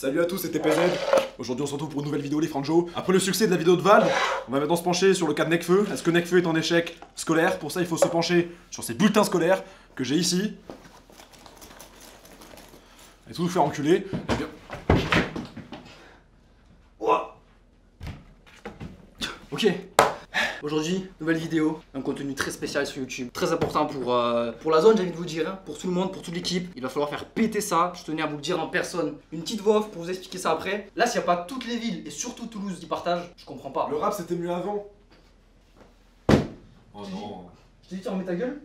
Salut à tous, c'était PZ. Aujourd'hui, on se retrouve pour une nouvelle vidéo, les Franjo. Après le succès de la vidéo de Val, on va maintenant se pencher sur le cas de Necfeu. Est-ce que Necfeu est en échec scolaire? Pour ça, il faut se pencher sur ses bulletins scolaires que j'ai ici. Et tout nous faire enculer. Eh. Ok. Aujourd'hui, nouvelle vidéo, un contenu très spécial sur YouTube. Très important pour, euh, pour la zone, j'ai envie de vous dire, hein, pour tout le monde, pour toute l'équipe. Il va falloir faire péter ça. Je tenais à vous le dire en personne. Une petite voix off pour vous expliquer ça après. Là, s'il n'y a pas toutes les villes et surtout Toulouse qui partagent, je comprends pas. Le rap, c'était mieux avant. Oh non. Je t'ai dit, tu remets ta gueule?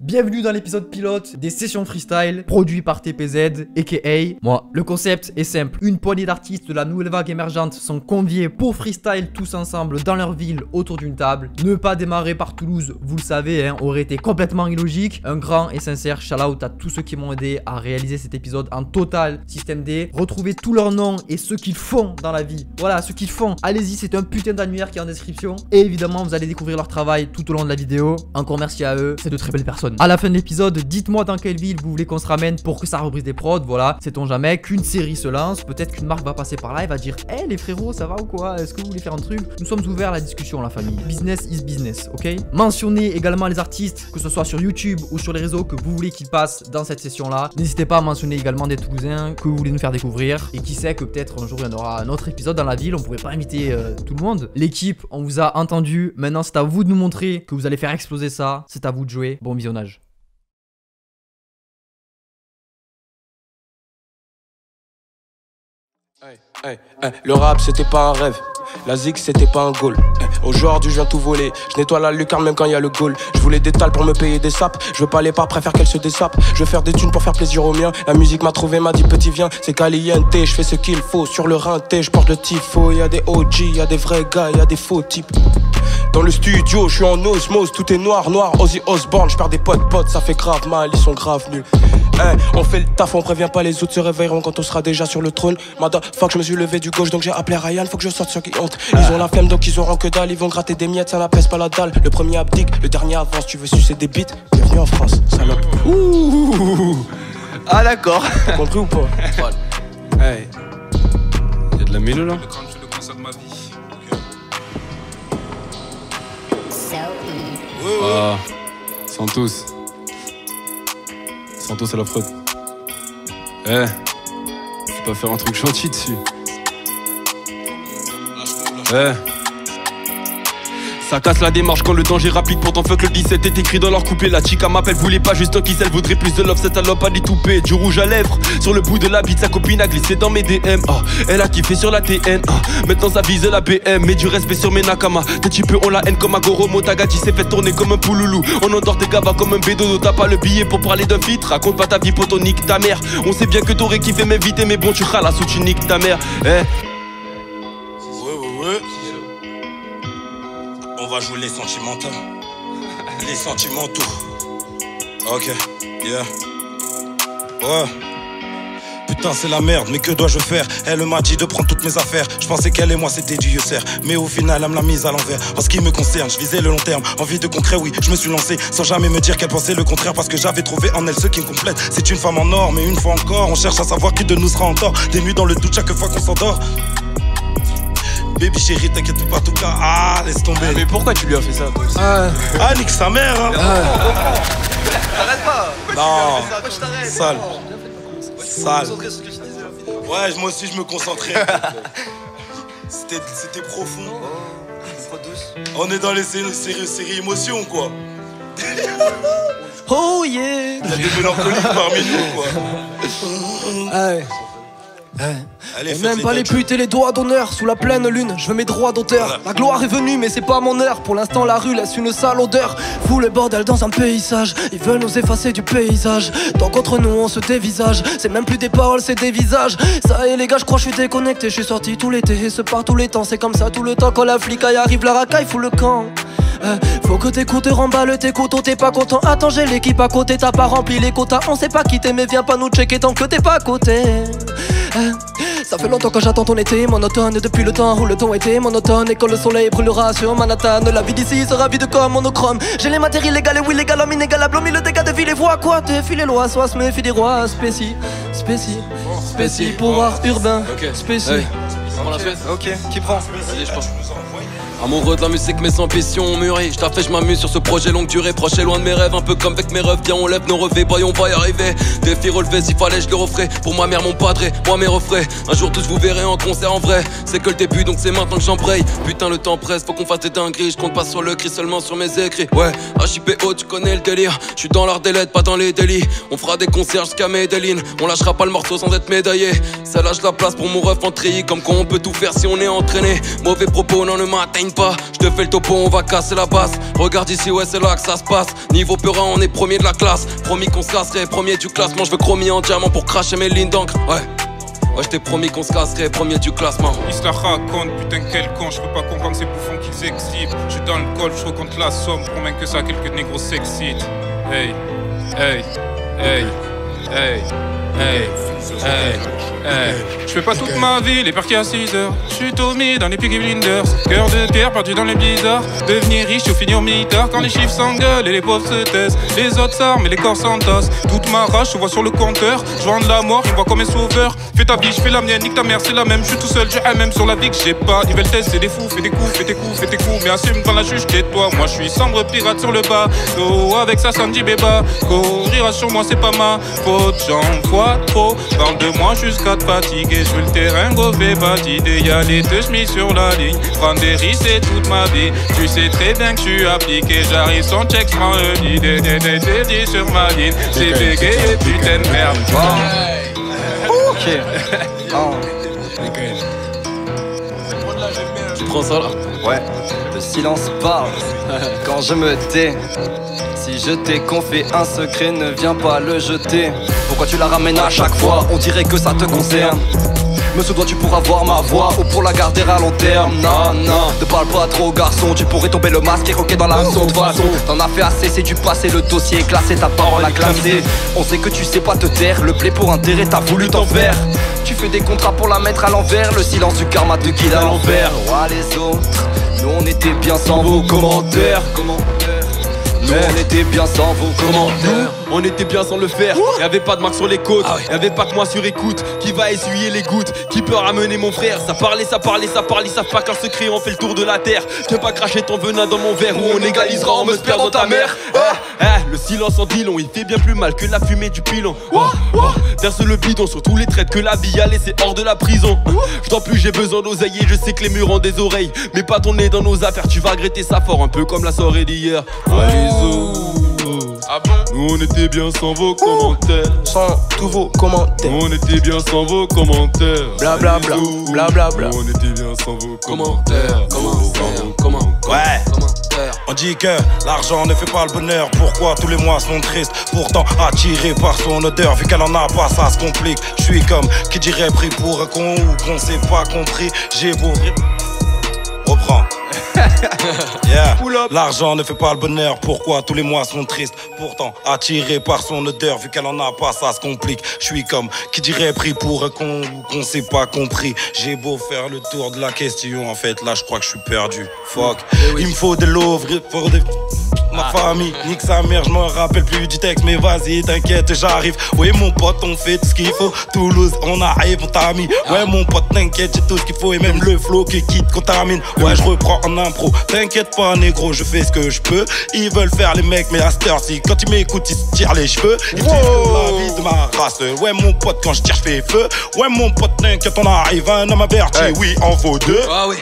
Bienvenue dans l'épisode pilote des sessions freestyle produit par TPZ aka moi. Le concept est simple, une poignée d'artistes de la nouvelle vague émergente sont conviés pour freestyle tous ensemble dans leur ville autour d'une table. Ne pas démarrer par Toulouse, vous le savez, hein, aurait été complètement illogique. Un grand et sincère shout out à tous ceux qui m'ont aidé à réaliser cet épisode en total système D. Retrouvez tous leurs noms et ce qu'ils font dans la vie. Voilà, ce qu'ils font. Allez-y, c'est un putain d'annuaire qui est en description. Et évidemment, vous allez découvrir leur travail tout au long de la vidéo. Encore merci à eux, c'est de très belles personnes. À la fin de l'épisode, dites-moi dans quelle ville vous voulez qu'on se ramène pour que ça reprise des prods. Voilà, sait-on jamais qu'une série se lance. Peut-être qu'une marque va passer par là et va dire Hé eh, les frérots, ça va ou quoi? Est-ce que vous voulez faire un truc? Nous sommes ouverts à la discussion, la famille. Business is business, ok? Mentionnez également les artistes, que ce soit sur YouTube ou sur les réseaux, que vous voulez qu'ils passent dans cette session-là. N'hésitez pas à mentionner également des Toulousains que vous voulez nous faire découvrir. Et qui sait que peut-être un jour il y en aura un autre épisode dans la ville. On pourrait pas inviter euh, tout le monde. L'équipe, on vous a entendu. Maintenant, c'est à vous de nous montrer que vous allez faire exploser ça. C'est à vous de jouer. Bon visionnage. Le rap c'était pas un rêve, la zig c'était pas un goal. Aujourd'hui je viens tout voler, je nettoie la lucarne même quand il y a le goal. Je voulais des tales pour me payer des sapes, je veux pas les pas, préfère qu'elles se dessapent. Je veux faire des thunes pour faire plaisir aux miens. La musique m'a trouvé, m'a dit petit viens, c'est caliente, je fais ce qu'il faut sur le rinté, je porte le tifo. Y a des OG, y a des vrais gars, y a des faux types. Dans le studio, je suis en osmose, tout est noir, noir, Ozzy Osbourne, je perds des potes, potes, ça fait grave mal, ils sont grave nuls. On fait le taf, on prévient pas les autres se réveilleront quand on sera déjà sur le trône. Mada, fuck, me suis levé du gauche donc j'ai appelé Ryan, faut que je sorte sur qui honte. Ils ont la flemme donc ils auront que dalle, ils vont gratter des miettes, ça n'appelle pas la dalle. Le premier abdique, le dernier avance, tu veux sucer des bites? Bienvenue en France, salope. Ouh Ah d'accord T'as compris ou pas? Hey Y'a de la mélo là? Ah, Santos. Santos à la fraude. Eh, je peux pas faire un truc gentil dessus. Ça casse la démarche quand le danger rapide Pourtant fuck le 17 est écrit dans leur coupé. La chica m'appelle voulait pas juste un kiss Elle voudrait plus de love. Cette salope a toupé Du rouge à lèvres. Sur le bout de la bite sa copine a glissé dans mes DM ah, Elle a kiffé sur la TN ah, Maintenant ça vise la BM Mais du respect sur mes nakama. Tes types ont la haine comme Agoro Motagati s'est fait tourner comme un pouloulou. On endort tes gavas comme un bédodo. T'as pas le billet pour parler d'un feat? Raconte pas ta vie potonique ta mère. On sait bien que t'aurais kiffé m'inviter Mais bon tu la ou tu niques ta mère. Eh on va jouer les sentimentaux. les sentimentaux. Ok, yeah. Ouais. Putain, c'est la merde, mais que dois-je faire? Elle m'a dit de prendre toutes mes affaires. Je pensais qu'elle et moi c'était du ser Mais au final, elle me l'a mise à l'envers. En ce qui me concerne, je visais le long terme. Envie de concret, oui, je me suis lancé sans jamais me dire qu'elle pensait le contraire. Parce que j'avais trouvé en elle ce qui me complète. C'est une femme en or, mais une fois encore, on cherche à savoir qui de nous sera en tort. Nuits dans le doute chaque fois qu'on s'endort. Baby chérie, t'inquiète pas, tout cas. Ah, laisse tomber. mais pourquoi tu lui as fait ça Ah, ah nique sa mère, hein. T'arrêtes pas Non, je sale. Sale. Ouais, moi aussi, je me concentrais. C'était profond. On est dans les séries, séries émotions, quoi. Oh yeah Il y a des mélancoliques parmi nous, quoi. Ouais. Allez, même pas les putes et les doigts d'honneur sous la pleine lune. Je veux mes droits d'auteur. La gloire est venue, mais c'est pas mon heure. Pour l'instant, la rue laisse une sale odeur. Fous le bordel dans un paysage. Ils veulent nous effacer du paysage. Tant contre nous, on se dévisage. C'est même plus des paroles, c'est des visages. Ça et les gars, je crois que je suis déconnecté. Je suis sorti tout l'été et ce part tous les temps. C'est comme ça tout le temps. Quand la flicaille arrive, la racaille fout le camp. Euh, faut que t'écoutes, remballe tes couteaux, t'es pas content. Attends, j'ai l'équipe à côté, t'as pas rempli les quotas. On sait pas quitter, mais viens pas nous checker tant que t'es pas à côté. Ça fait longtemps que j'attends ton été monotone depuis le temps où le temps était monotone et quand le soleil brûlera sur Manhattan. La vie d'ici sera vide comme monochrome. J'ai les matériels légales et oui légal, homme inégalable, mis le dégât de vie les voix quoi Défie les lois, soit se méfie des rois, spécie, spécie, spécie, pouvoir urbain, Ok. spécie. Ok, qui prend? Allez, je pense. Amoureux de la musique, mes ambitions mûries. Je fait, je m'amuse sur ce projet longue durée. Proche et loin de mes rêves, un peu comme avec mes rêves. Viens, on lève nos revêts, boy, on va y arriver. Défi relevé, s'il fallait, je le referais. Pour ma mère, mon padré, moi, mes refrains. Un jour, tous vous verrez en concert en vrai. C'est que le début, donc c'est maintenant que j'embraye. Putain, le temps presse, faut qu'on fasse des dingueries. Je compte pas sur le cri, seulement sur mes écrits. Ouais, HIPO, tu connais le délire. Je suis dans l'art des lettres, pas dans les délits. On fera des concerts jusqu'à Medellin. On lâchera pas le morceau sans être médaillé. Ça lâche la place pour mon ref en treillis. Comme quoi on peut tout faire si on est entraîné. Mauvais propos, non, ne m'atteignent pas. Je te fais le topo, on va casser la basse. Regarde ici, ouais, c'est là que ça se passe. Niveau peurin, on est premier de la classe. Promis qu'on se casserait, premier du classement. Je veux chromie en diamant pour cracher mes lignes d'encre. Ouais. Ouais, je t'ai promis qu'on se casserait, premier du classement. Ils se la racontent, putain quel con, je peux pas comprendre ces bouffons qu'ils exhibent. Je suis dans le golf, je recompte la somme, promets que ça quelques négros s'excitent. Hey, hey, hey, hey, hey, hey, hey. Je fais pas toute ma vie, les parties à 6 heures. Je suis Tommy dans les Peaky Blinders. Cœur de terre, perdu dans les bizarres. Devenir riche ou finir militaire quand les chiffres s'engueulent et les pauvres se taisent. Les autres s'arment et les corps s'entassent. Toute ma rage se voit sur le compteur. Je de la mort, ils me voient comme un sauveur. Fais ta vie, je fais la mienne, nique ta mère, c'est la même. Je suis tout seul, j'ai même sur la vie que j'ai pas. Ils veulent tester des fous, fais des coups, fais tes coups, fais tes coups. Mais assume dans la juge, tais-toi. Moi, je suis sombre pirate sur le bas. Oh, avec ça, Sandy Beba. Corrira sur moi, c'est pas ma faute. J'en vois trop. Parle de moi jusqu'à te fatiguer. Je veux le terrain, go, fais bâtider. Y'a les deux chemises sur la ligne. Prendre des risques, c'est toute ma vie. Tu sais très bien que je suis appliqué. J'arrive sans check, sans des, des, des, des sur ma ligne. J'ai bégayé, putain de merde. Ok. Ah. Tu prends ça là? Ouais, le silence parle quand je me tais. Si je t'ai confié un secret, ne viens pas le jeter. Pourquoi tu la ramènes à chaque fois? On dirait que ça te concerne. Me soudois, tu pourras voir ma voix ou pour la garder à long terme. Non, non, ne parle pas trop, garçon. Tu pourrais tomber le masque et roquer dans la maison de façon. T'en as fait assez, c'est du passé. Le dossier est classé, ta parole a classé. On sait que tu sais pas te taire. Le blé pour intérêt, t'as voulu t'en faire. Tu fais des contrats pour la mettre à l'envers. Le silence du karma te guide à l'envers. Ouais, les autres, nous on était bien sans vos commentaires. Nous on était bien sans vos commentaires. On était bien sans le faire, y'avait pas de marque sur les côtes, y'avait pas que moi sur écoute, qui va essuyer les gouttes, qui peut ramener mon frère, ça parlait, ça parlait, ça parlait, savent pas qu'un secret on fait le tour de la terre, viens pas cracher ton venin dans mon verre, ou on égalisera, on me se perd dans ta mère, Eh, eh, le silence en dit long, il fait bien plus mal que la fumée du pilon, verse le bidon sur tous les traits que la vie a laissé hors de la prison, je t'en plus j'ai besoin d'oseiller, je sais que les murs ont des oreilles, mais pas ton nez dans nos affaires, tu vas regretter ça fort, un peu comme la soirée d'hier, Ah bon? Nous on était bien sans vos commentaires. Sans tous vos commentaires. Nous on était bien sans vos commentaires. Bla, bla, bla. Bisous. Bla, bla, bla. Nous on était bien sans vos commentaires. commentaires. Comment Ouais. Commentaires. On dit que l'argent ne fait pas le bonheur. Pourquoi tous les mois sont tristes? Pourtant attiré par son odeur. Vu qu'elle en a pas, ça se complique. Je suis comme qui dirait pris pour un con ou qu'on s'est pas compris? J'ai beau. Reprends. Yeah. L'argent ne fait pas le bonheur. Pourquoi tous les mois sont tristes? Pourtant attiré par son odeur. Vu qu'elle en a pas, ça se complique. Je suis comme qui dirait pris pour un con ou qu'on s'est pas compris? J'ai beau faire le tour de la question. En fait, là, je crois que je suis perdu. Fuck. Il me faut de l'eau pour des. Ma famille, nique sa mère, je me rappelle plus du texte, mais vas-y, t'inquiète, j'arrive. Ouais, mon pote, on fait tout ce qu'il faut. Toulouse, on arrive, on t'a mis. Ouais, mon pote, t'inquiète, j'ai tout ce qu'il faut, et même le flow qui quitte contamine. Ouais, je reprends en impro. T'inquiète pas, négro, je fais ce que je peux. Ils veulent faire les mecs, mais à cette heure-ci, quand ils m'écoutent, ils se tirent les cheveux. Ils tirent la vie de ma race. Ouais, mon pote, quand je tire, je fais feu. Ouais, mon pote, t'inquiète, on arrive. Un homme averti, oui, en vaut deux. Ah oui.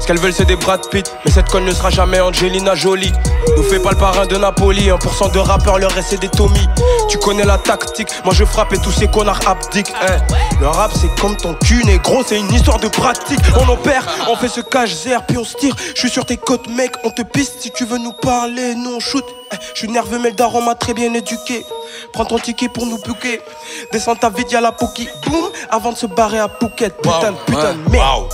Ce qu'elles veulent c'est des Brad Pitt. Mais cette conne ne sera jamais Angelina Jolie. Nous fais pas le parrain de Napoli. 1% de rappeurs leur reste c'est des Tommy. Tu connais la tactique. Moi je frappe et tous ces connards abdiquent hein. Le rap c'est comme ton cul négro. C'est une histoire de pratique. On opère, on fait ce cache zer Puis on se tire, je suis sur tes côtes mec On te piste. Si tu veux nous parler Nous on shoot. Eh, Je suis nerveux mais le daron m'a très bien éduqué. Prends ton ticket pour nous bouquer. Descends ta vie y'a la Poki Boum Avant de se barrer à Phuket. Putain putain de merde. Waouh.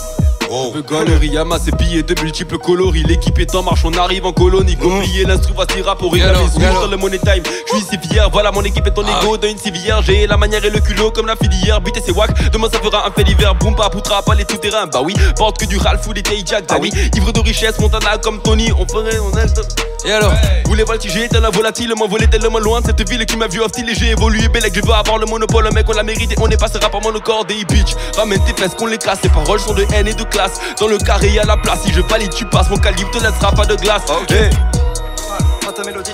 Oh. Veux galerie, amasser billets de multiples coloris. L'équipe est en marche, on arrive en colonie. Oubliez l'instru, voici rap pour alors sur le money time. Je suis civière, voilà mon équipe est ton Ah. ego dans une civière. J'ai la manière et le culot comme la filière. Buter c'est wack, demain ça fera un fait l'hiver. Boum, pas poutra, pas les tout-terrain. Bah oui, porte que du Ralph ou des Tay Jack. Bah oui, ivre de richesse, Montana comme Tony. On ferait, on est. Et alors Vous les voltiger tel un volatile, m'envoler tellement loin de cette ville qui m'a vu hostile et j'ai évolué belle je veux avoir le monopole, mec on l'a mérité, on est passé par monocorde et bitch. Ramène tes fesses qu'on les casse, ces paroles sont de haine et de classe. Dans le carré y'a la place, si je valide tu passes, mon calibre te laissera pas de glace. Ok. Hey. Ta mélodie.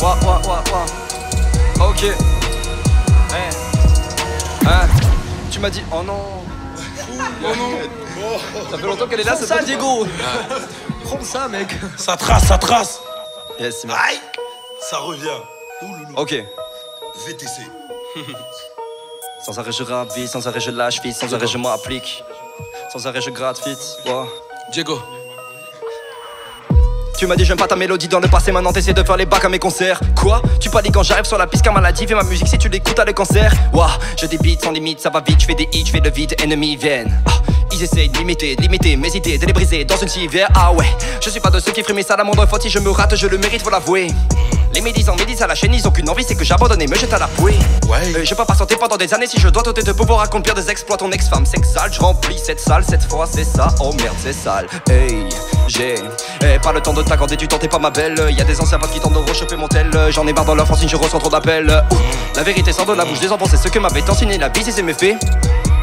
Wa wa wa wa. Ok. Hein. Hein. Tu m'as dit oh non. Oh non. Ça fait longtemps qu'elle est là, c'est ça Diego. Prends ça mec. Ça trace, ça trace. Yes, c'est bon. Aïe Ça revient. Ouloulou. Ok. VTC. Sans arrêt je rappe sans arrêt je lâche vite, sans arrêt je m'applique. Sans arrêt je gratte vite. Wow. Diego. Tu m'as dit j'aime pas ta mélodie dans le passé, maintenant t'essaies de faire les bacs à mes concerts. Quoi? Tu paniques quand j'arrive sur la piste car maladie et ma musique si tu l'écoutes à le cancer. Wouah, je des beats sans limite, ça va vite, je fais des hits, je fais le vide, ennemis viennent. Ah, ils essayent de limiter, de limiter mes idées, de les briser dans une civière. Ah ouais, je suis pas de ceux qui friment ça la moindre faute, si je me rate, je le mérite, faut l'avouer. Les médisants médisent à la chaîne, ils ont qu'une envie, c'est que j'abandonne et me jette à la bouée. Ouais. Euh, je peux pas patienter pendant des années si je dois tenter de pouvoir accomplir des exploits. Ton ex-femme s'exalte, je remplis cette salle, cette fois c'est ça. Oh merde, c'est sale. Hey, j'ai eh, pas le temps de t'accorder du temps, t'es pas ma belle. Y a des anciens potes qui tentent de rechoper mon tel. J'en ai marre dans leur fanzine, je ressens trop d'appels. La vérité sort de la bouche des enfants, c'est ce que m'avait enseigné la vie, c'est mes faits.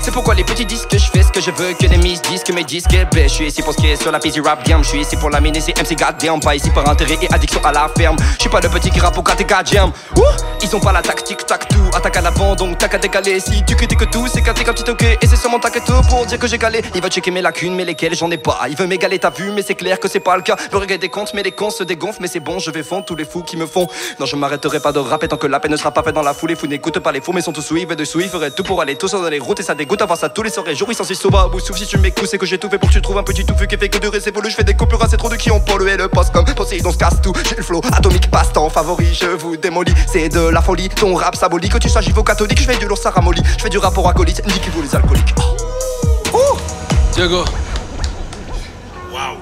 C'est pourquoi les petits disques, je fais ce que je veux, que les miss disent que mes disques est bête. Je suis ici pour ce qui est sur la piste rap game. Je suis ici pour la miner, c'est MC goddamn. Pas ici par intérêt et addiction à la ferme. Je suis pas le petit qui rappe au KTK jam. Ouh, ils ont pas la tactique, tac tout. Attaque à l'avant, donc tac à décaler. Si tu critiques tout, c'est comme petit ok. Et c'est sûrement tac tout pour dire que j'ai calé. Il va checker mes lacunes, mais lesquelles j'en ai pas. Il veut m'égaler, t'as vu, mais c'est clair que c'est pas le cas. Le regret des comptes, mais les cons se dégonflent. Mais c'est bon, je vais fondre tous les fous qui me font. Non, je m'arrêterai pas de rapper tant que la peine ne sera pas faite dans la foule. Les fous n'écoutent pas les faux, mais sont tous sous. Ils tout pour aller tous dans les routes. Et ça dégoûte avoir ça tous les soirs et jours. Ils sont si soba, bout si tu m'écoutes, c'est que j'ai tout fait pour que tu trouves un petit touffu qui fait que de rester. Je fais des coupures assez trop de qui ont pollué le poste comme Poséidon se casse tout. J'ai le flow atomique, passe-temps favori, je vous démolis. C'est de la folie, ton rap s'abolit. Que tu sois jivo catholique, je fais du lourd saramoli. Je fais du rapport acolyte, niquez-vous les alcooliques. Oh. Ouh. Diego. Waouh.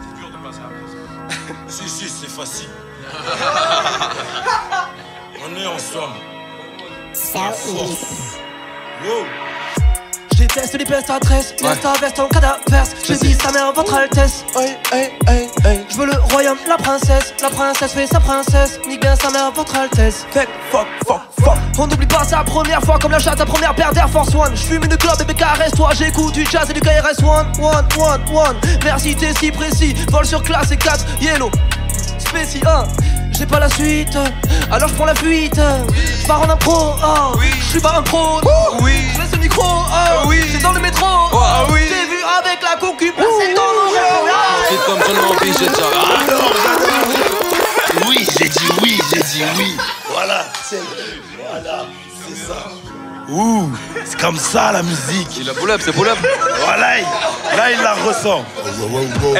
C'est dur de passer ça. si, si, c'est facile. On est ensemble. Je déteste les pestes à tresse, laisse ta veste en cadaverse. Je dis sa mère, votre altesse. Hey, hey, hey, hey. Je veux le royaume, la princesse. La princesse fait sa princesse. Nique bien sa mère, votre altesse. Fuck, fuck, fuck, fuck. On n'oublie pas sa première fois, comme la chatte, sa première paire d'Air Force One. Je fume une clope et me caresse, toi j'écoute du jazz et du KRS One, one, one, one. Merci, t'es si précis. Vol sur classe et 4, yellow. Spécie 1. J'ai pas la suite, alors je prends la fuite. Je pars en impro, oh. je suis pas un pro. Oui. Je laisse le micro, oh. oui. c'est dans le métro. Ah oui. J'ai vu avec la concubine, c'est dans mon jeu. Vite comme j'en ai envie. Oui, j'ai dit oui, j'ai dit oui. Voilà, c'est voilà, c'est ça. Ouh, c'est comme ça la musique. Il a pull up, c'est pull up. Voilà, il- là il la ressent.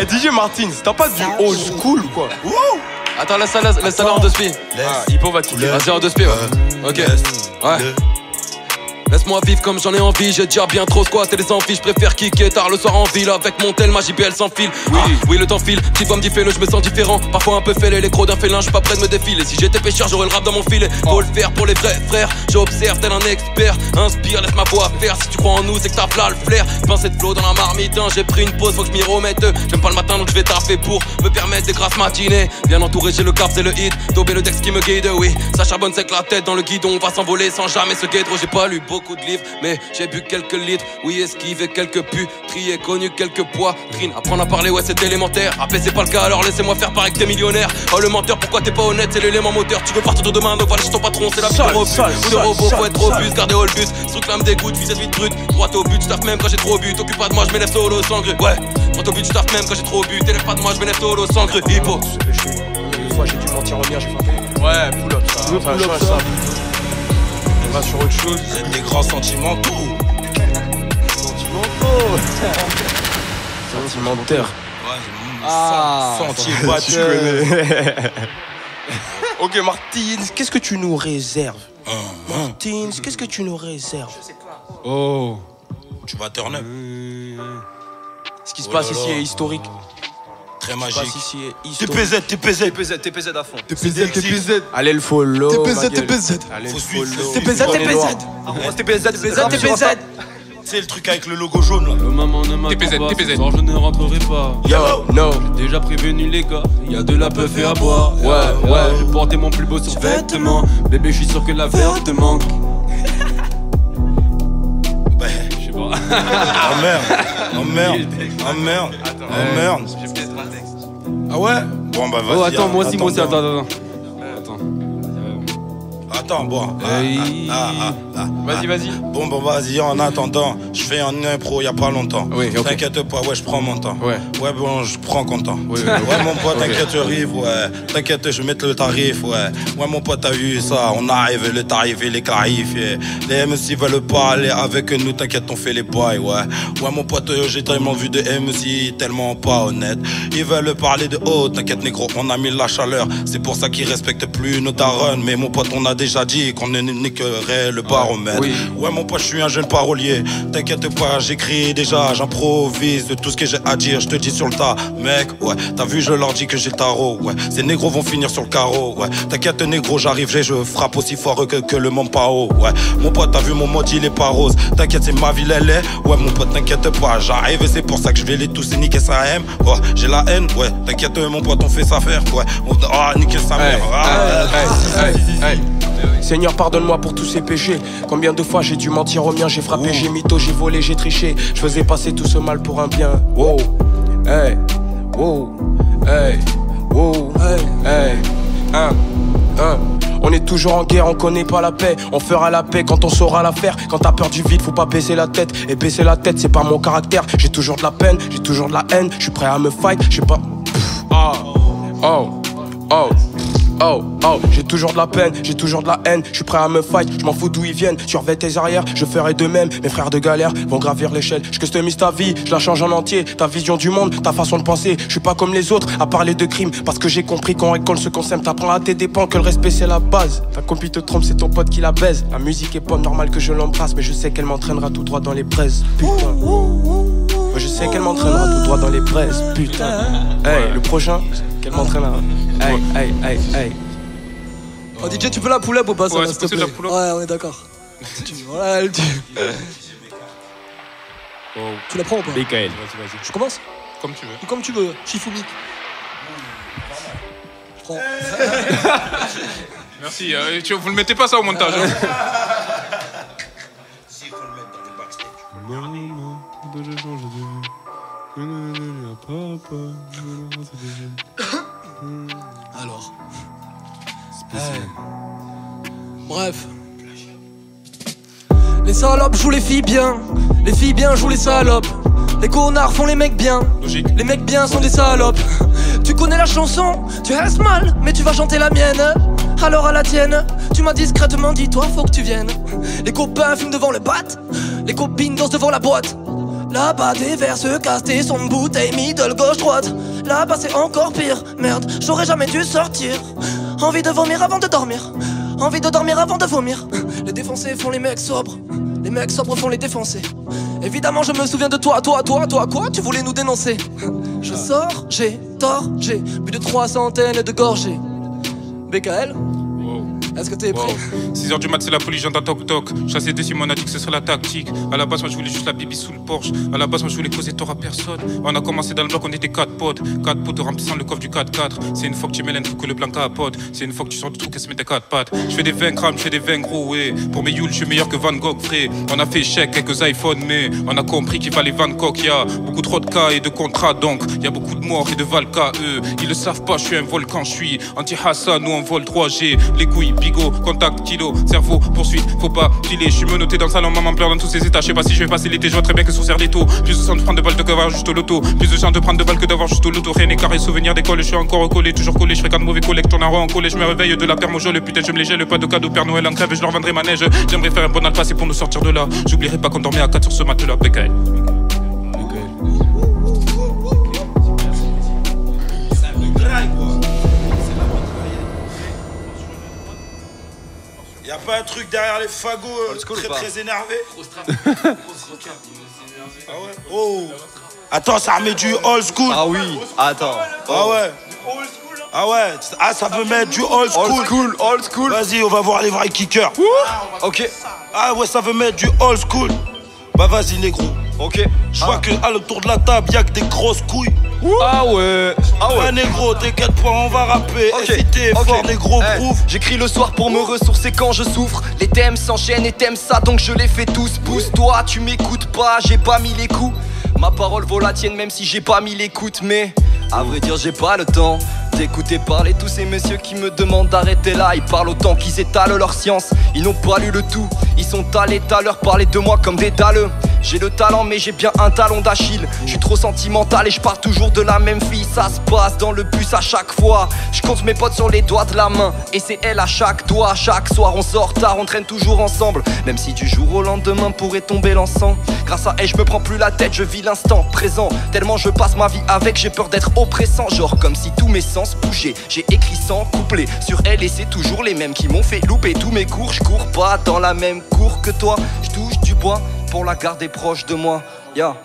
Eh DJ Martins, t'as pas du old school ou quoi? Ouh. Attends, laisse ça, laisse, laisse ça là en deux spies. Ah, Hippo va kicker. Vas-y, en deux spies, ouais. Ok. Ouais. Laisse-moi vivre comme j'en ai envie, j'ai déjà bien trop squatté les amphis, je préfère kicker tard le soir en ville avec mon tel, ma JBL sans fil. Oui, oui, le temps file, petite voix me dit fais-le, je me sens différent. Parfois un peu fêlé, les crocs d'un félin, je suis pas prêt de me défiler. Si j'étais pêcheur, j'aurais le rap dans mon filet. Faut le faire pour les vrais frères, j'observe tel un expert. Inspire, laisse ma voix faire. Si tu crois en nous, c'est que t'as plat le flair. Pincée de flow dans la marmite, hein, j'ai pris une pause, faut que je m'y remette. J'aime pas le matin, donc je vais taffer pour me permettre des grasses matinées. Bien entouré, j'ai le cap, c'est le hit. Dobé le texte qui me guide, oui. Ça charbonne, c'est que la tête dans le guidon, on va s'envoler sans jamais se guédre. J'ai pas lu beaucoup de livres, mais j'ai bu quelques litres. Oui, esquivé quelques pu, trié, connu quelques poitrines. Apprendre à parler, ouais, c'est élémentaire. Rapper, c'est pas le cas, alors laissez-moi faire pareil que t'es millionnaire. Oh, le menteur, pourquoi t'es pas honnête? C'est l'élément moteur. Tu veux partir de demain, donc voilà, chez ton patron, c'est la vie de rebut. Ou de robot, faut être robuste, garder all bus. Ce truc là me dégoûte, vis vite brute. Droite au but, je même quand j'ai trop bu. T'occupe pas de moi, je m'élève solo sans grue. Ouais, droite au but, je même quand j'ai trop bu. T'élève pas de moi, je m'élève solo sans grue. Hippo. Une fois j'ai dû mentir en lien, j'ai Ouais, pull up ça. veux ça pull up ça. On va sur autre chose. Vous êtes des grands sentimentaux. Sentimentaire. Ouais, j'ai Ah, sentier battu. Ok, Martine, qu'est-ce que tu nous réserves. Martine, qu'est-ce que tu nous réserves Oh. Tu vas turn up. Ce qui se Oh passe là ici est historique. Très magique. TPZ, TPZ. TPZ, TPZ à fond. TPZ, TPZ. Allez le follow. TPZ, ma. TPZ. Allez le follow. TPZ. TPZ. TPZ, TPZ, TPZ. C'est le truc avec le logo jaune là. Le maman ne m'attend TPZ, pas, TPZ. soir je ne rentrerai pas. Yo, no. J'ai déjà prévenu les gars, y a de la peuf et à boire. Ouais, ouais, j'ai porté mon plus beau survêtement. Bébé, je suis sûr que la verve te manque. Bah, Je sais pas. Oh merde. Oh merde. Oh merde. Oh merde. Ah ouais Bon bah vas-y. Oh, attends, hein, moi aussi, moi aussi, attends, attends, attends. Attends. Bon. Ah, Hey. ah, ah, ah, Vas-y, ah. vas-y. Bon, bon, vas-y, en attendant, je fais un impro il y a pas longtemps. Oui. T'inquiète pas, ouais, je prends mon temps. Ouais. Ouais, bon, je prends content. Oui, ouais, oui, mon pote, Ok. t'inquiète, j'arrive, ouais. T'inquiète, je vais mettre le tarif, ouais. Ouais, mon pote, t'as vu ça, on arrive, le tarif, il est clarifié. Les MC veulent pas aller avec nous, t'inquiète, on fait les bails, ouais. Ouais, mon pote, j'ai tellement vu de MC, tellement pas honnête. Ils veulent parler de haut, t'inquiète, négro, on a mis la chaleur. C'est pour ça qu'ils respectent plus nos darons. Mais mon pote, on a déjà dit qu'on niquerait le baromètre. Oui. Ouais, mon pote, je suis un jeune parolier. T'inquiète pas, j'écris déjà, j'improvise de tout ce que j'ai à dire. Je te dis sur le tas, mec, ouais. T'as vu, je leur dis que j'ai le tarot, ouais. Ces négros vont finir sur le carreau, ouais. T'inquiète, négro, j'arrive, j'ai- je frappe aussi fort que, que le monde pas haut, ouais. Mon pote, t'as vu, mon mode, il est pas rose. T'inquiète, c'est ma ville, elle est. Ouais, mon pote, t'inquiète pas, j'arrive et c'est pour ça que je vais les tous et niquer sa haine. Ouais, j'ai la haine, ouais. T'inquiète, mon pote, on fait sa faire, ouais. On, ah, niquer sa Hey, mère. ah, hey, hey, hey. Seigneur, pardonne-moi pour tous ces péchés. Combien de fois j'ai dû mentir au mien, j'ai frappé, j'ai mytho, j'ai volé, j'ai triché. Je faisais passer tout ce mal pour un bien. Wow, hey, wow, hey, wow, hey, hein, hein. On est toujours en guerre, on connaît pas la paix. On fera la paix quand on saura la faire. Quand t'as peur du vide, faut pas baisser la tête. Et baisser la tête, c'est pas mon caractère. J'ai toujours de la peine, j'ai toujours de la haine. Je suis prêt à me fight, je sais pas. Pff, ah, oh, oh. Oh, oh, j'ai toujours de la peine, j'ai toujours de la haine, je suis prêt à me fight, je m'en fous d'où ils viennent, surveille tes arrières, je ferai de même, mes frères de galère vont gravir l'échelle, je customise ta vie, je la change en entier, ta vision du monde, ta façon de penser, je suis pas comme les autres à parler de crimes, parce que j'ai compris qu'on récolte ce qu'on sème, t'apprends à tes dépens. Que le respect c'est la base, ta copine te trompe, c'est ton pote qui la baise, la musique est pas normale que je l'embrasse, mais je sais qu'elle m'entraînera tout droit dans les braises, putain. Je sais qu'elle m'entraînera tout droit dans les braises, putain. Hey, le prochain, qu'elle m'entraînera. Hey, hey, hey, hey. Oh, DJ, tu veux la pull-up ou pas, ça, Ouais, là, c'est s'il te possible, plaît la pull-up. Ouais, on est d'accord. Tu- voilà, elle- tu... tu la prends ou pas Michael. Je commence Comme tu veux. Ou comme tu veux, Shifumi. Je prends. Merci. euh, tu- vous le mettez pas ça au montage. hein Alors. Hey. Bref. Les salopes jouent les filles bien. Les filles bien jouent les salopes. Les connards font les mecs bien. Logique. Les mecs bien sont des salopes. Tu connais la chanson, tu restes mal, mais tu vas chanter la mienne. Alors à la tienne, tu m'as discrètement dit, toi faut que tu viennes. Les copains fument devant le bat, les copines dansent devant la boîte. Là-bas des verres se cassent, tes son bouteille, middle gauche droite. Là-bas c'est encore pire, merde, j'aurais jamais dû sortir. Envie de vomir avant de dormir, envie de dormir avant de vomir. Les défoncés font les mecs sobres, les mecs sobres font les défoncés. Évidemment, je me souviens de toi, toi, toi, toi, quoi Tu voulais nous dénoncer? Je sors, j'ai tort, j'ai bu de trois centaines de gorgées. BKL. Est-ce que t'es prêt 6h du mat, c'est la police, j'entends toc toc. Chassé dessus, on a dit que ce serait la tactique. À la base, moi je voulais juste la bibi sous le Porsche. À la base, moi je voulais causer tort à personne. On a commencé dans le bloc, on était 4 potes. 4 potes remplissant le coffre du 4-4. C'est une fois que tu mets l'intro que le blanc capote. C'est une fois que tu sors du trou qu'elle se met des 4 pattes. Je fais des 20 grammes, je fais des 20 gros, ouais. Pour mes Yule, je suis meilleur que Van Gogh, frère. On a fait chèque, quelques iPhones, mais on a compris qu'il fallait Van Gogh. Y a beaucoup trop de cas et de contrats, donc y a beaucoup de morts et de Valka, eux. Ils le savent pas, je suis un volcan, je suis anti-Hassan ou en vol 3G. Les couilles, contact, kilo, cerveau, poursuite, faut pas filer. Je suis menotté dans le salon, maman pleure dans tous ses états. Je sais pas si je vais passer l'été, je vois très bien que sur serre des taux. Plus de sang de prendre de balles que d'avoir juste au loto. Plus de chance de prendre de balles que d'avoir juste au loto. Rien n'est carré, souvenir d'école, je suis encore collé, toujours collé. Je fréquente mauvais collègues, tourne en collège. Je me réveille de la permojo, le putain, je me les gèle. Pas de cadeau, Père Noël en crève, je leur vendrai ma neige. J'aimerais faire un bon passé pour nous sortir de là. J'oublierai pas qu'on dormait à 4 sur ce matelas, PKL. Y'a pas un truc derrière les fagots euh, Old school très ou pas très énervé Ah ouais Oh. Attends, ça remet du old school. Ah oui, attends. Ah ouais. Ah ouais Ah ça veut mettre du old school Old school, old school. Vas-y, on va voir les vrais kickers. Ok, Ah ouais, ça veut mettre du old school. Bah vas-y négro. Ok. Je vois que à l'autour de la table, y'a que des grosses couilles Ah ouais, ah Ouais ouais. négro, t'inquiète pas, on va rapper Ok, Et si t'es ok. fort négro, Eh, prouve J'écris le soir pour me ressourcer quand je souffre. Les thèmes s'enchaînent et t'aimes ça donc je les fais tous. Pousse-toi, tu m'écoutes pas, j'ai pas mis les coups. Ma parole vaut la tienne même si j'ai pas mis l'écoute. Mais à vrai dire, j'ai pas le temps d'écouter parler tous ces messieurs qui me demandent d'arrêter là. Ils parlent autant qu'ils étalent leur science. Ils n'ont pas lu le tout. Ils sont allés à leur parler de moi comme des daleux. J'ai le talent, mais j'ai bien un talon d'Achille. Je suis trop sentimental et je pars toujours de la même fille. Ça se passe dans le bus à chaque fois. Je compte mes potes sur les doigts de la main. Et c'est elle à chaque doigt. Chaque soir, on sort tard, on traîne toujours ensemble. Même si du jour au lendemain pourrait tomber l'encens. Grâce à elle, je me prends plus la tête, je vis l'instant présent. Tellement je passe ma vie avec, j'ai peur d'être oppressant. Genre comme si tous mes sens bougeaient. J'ai écrit sans couplet sur elle et c'est toujours les mêmes qui m'ont fait louper tous mes cours. Je cours pas dans la même cour que toi. Je touche du bois pour la garder proche de moi. Ya.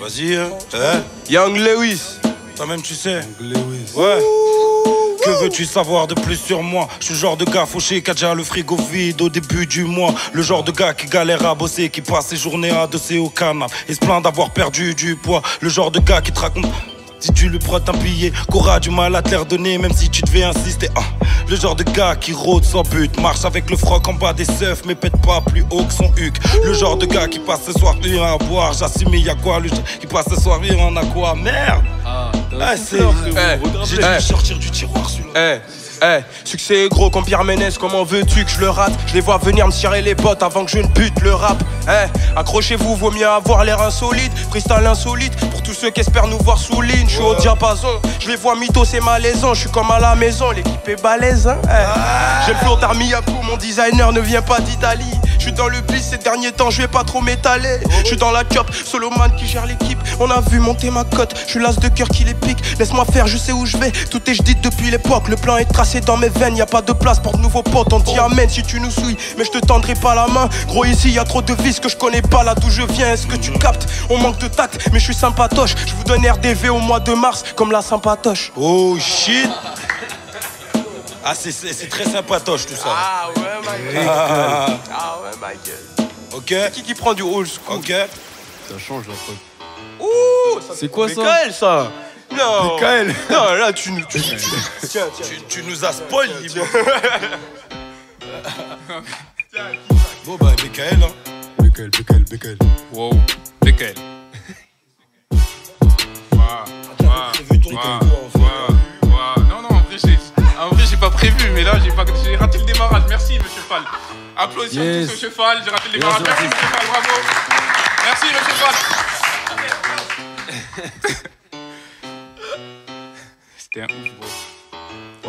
Vas-y, hein Eh Young Lewis. Toi-même, tu sais. Ouais. Que veux-tu savoir de plus sur moi? Je suis le genre de gars fauché qui a déjà le frigo vide au début du mois. Le genre de gars qui galère à bosser, qui passe ses journées à dosser au canap et se plaint d'avoir perdu du poids. Le genre de gars qui te raconte. Si tu lui prêtes un billet, qu'aura du mal à te les redonner, même si tu devais insister. Ah, le genre de gars qui rôde sans but, marche avec le froc en bas des seufs, mais pète pas plus haut que son huc. Le genre de gars qui passe ce soir rien à boire, j'assume, y'a quoi Le genre qui passe ce soir rien en a quoi Merde Ah, c'est. J'ai dû Eh. sortir du tiroir celui-là. Eh, eh, succès gros comme Pierre Ménès, comment veux-tu que je le rate? Je les vois venir me tirer les bottes avant que je ne bute le rap. Eh, accrochez-vous, vaut mieux avoir l'air insolite, freestyle insolite. Pour tous ceux qui espèrent nous voir sous ligne, je suis au diapason. Je les vois mythos, c'est malaisant, je suis comme à la maison, l'équipe est balèze. Hein Eh, J'ai le flow d'Armiaco, mon designer ne vient pas d'Italie. Je suis dans le bis ces derniers temps, je vais pas trop m'étaler. Je suis dans la cup, Soloman qui gère l'équipe. On a vu monter ma cote, je suis l'as de cœur qui les pique. Laisse-moi faire, je sais où je vais. Tout est dit depuis l'époque, le plan est tracé dans mes veines. Y a pas de place pour de nouveaux potes. On dit amen si tu nous suis, mais je te tendrai pas la main. Gros, ici y a trop de vis que je connais pas là d'où je viens. Est-ce que tu captes? On manque de tact, mais je suis sympatoche. Je vous donne RDV au mois de mars, comme la sympatoche. Oh shit Ah c'est- c'est c'est très sympatoche tout ça. Ah ouais, ma gueule. Ah, Ah ouais, ma gueule. ok, Qui qui prend du old school ok. Ça change la preuve. Ouh, ça C'est quoi ça Michael, ça Non Michael. Non, là, tu nous... tu- tu- Tiens, tiens. Tu, tu nous as spoil. Bon bah Michael, hein. Beckel, Beckel, Beckel. Wow, waouh, prévu, mais là, j'ai, pas, j'ai raté le démarrage. Merci, monsieur Fall. Applaudissements Yes. tous, monsieur Fall. J'ai raté le démarrage. Merci, Merci, monsieur Fall, bravo. Merci, monsieur Fall. C'était un ouf, bro.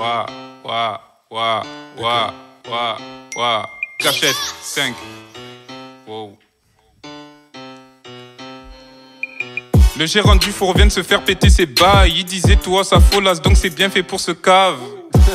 Waouh, waouh, waouh, waouh, waouh, waouh. Cachette, 5. Wow. Le gérant du four vient de se faire péter ses bails. Il disait toi ça folasse donc c'est bien fait pour ce cave.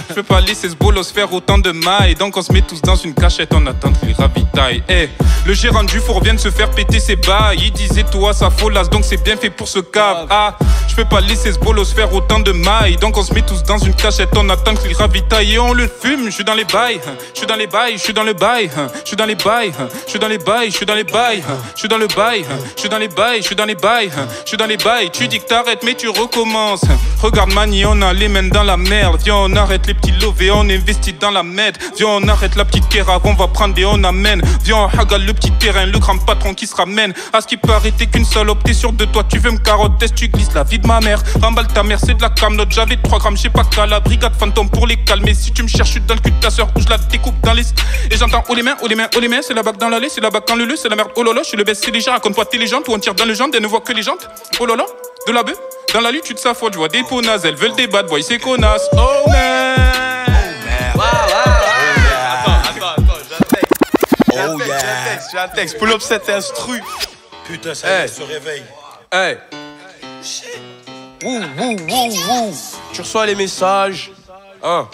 Je peux pas laisser ce bolos faire autant de mailles. Donc on se met tous dans une cachette en attend qu'il ravitaille. Eh, le gérant du four vient de se faire péter ses bails. Il disait toi ça folasse donc c'est bien fait pour ce cave. Ah, je peux pas laisser ce bolos faire autant de mailles. Donc on se met tous dans une cachette en attend qu'il ravitaille. Et on le fume, je suis dans les bails. Je suis dans les bails, je suis dans le bail. Je suis dans les bails, je suis dans les bails, je suis dans les bails. Je suis dans le bail, je suis dans les bails, je suis dans les bails. Je suis dans les bails, tu dis que t'arrêtes mais tu recommences. Regarde Mani, on a les mains dans la merde. Viens, on arrête les petits lovés, on investit dans la med. Viens, on arrête la petite guerre on va prendre et on amène. Viens, on hagale le petit terrain, le grand patron qui se ramène. À ce qui paraît, t'es qu'une salope, t'es sûr de toi, tu veux me carotte, test, tu glisses la vie de ma mère? Remballe ta mère, c'est de la camnote, j'avais 3 grammes, j'ai pas qu'à la brigade fantôme pour les calmer. Si tu me cherches, je suis dans le cul de ta soeur où je la découpe dans les. Et j'entends oh les mains, oh les mains, oh les mains, c'est la bague dans l'allée, c'est la bague dans le lieu, c'est la merde, oh lolo, je suis le best, c'est les gens, raconte-toi tes légendes, où on tire dans les jantes et ne voit que les jantes. Oh lolo, de la bœuf, dans la lutte, tu te safotes, je vois des ponazes, elles veulent des bad boys, c'est connasse. Oh man! Oh yeah. J'ai un texte, pull up cet instru. Putain, ça y est, Eh. se réveille. Hey. Wouh, wouh, wouh, wouh. Tu reçois les messages. Hein.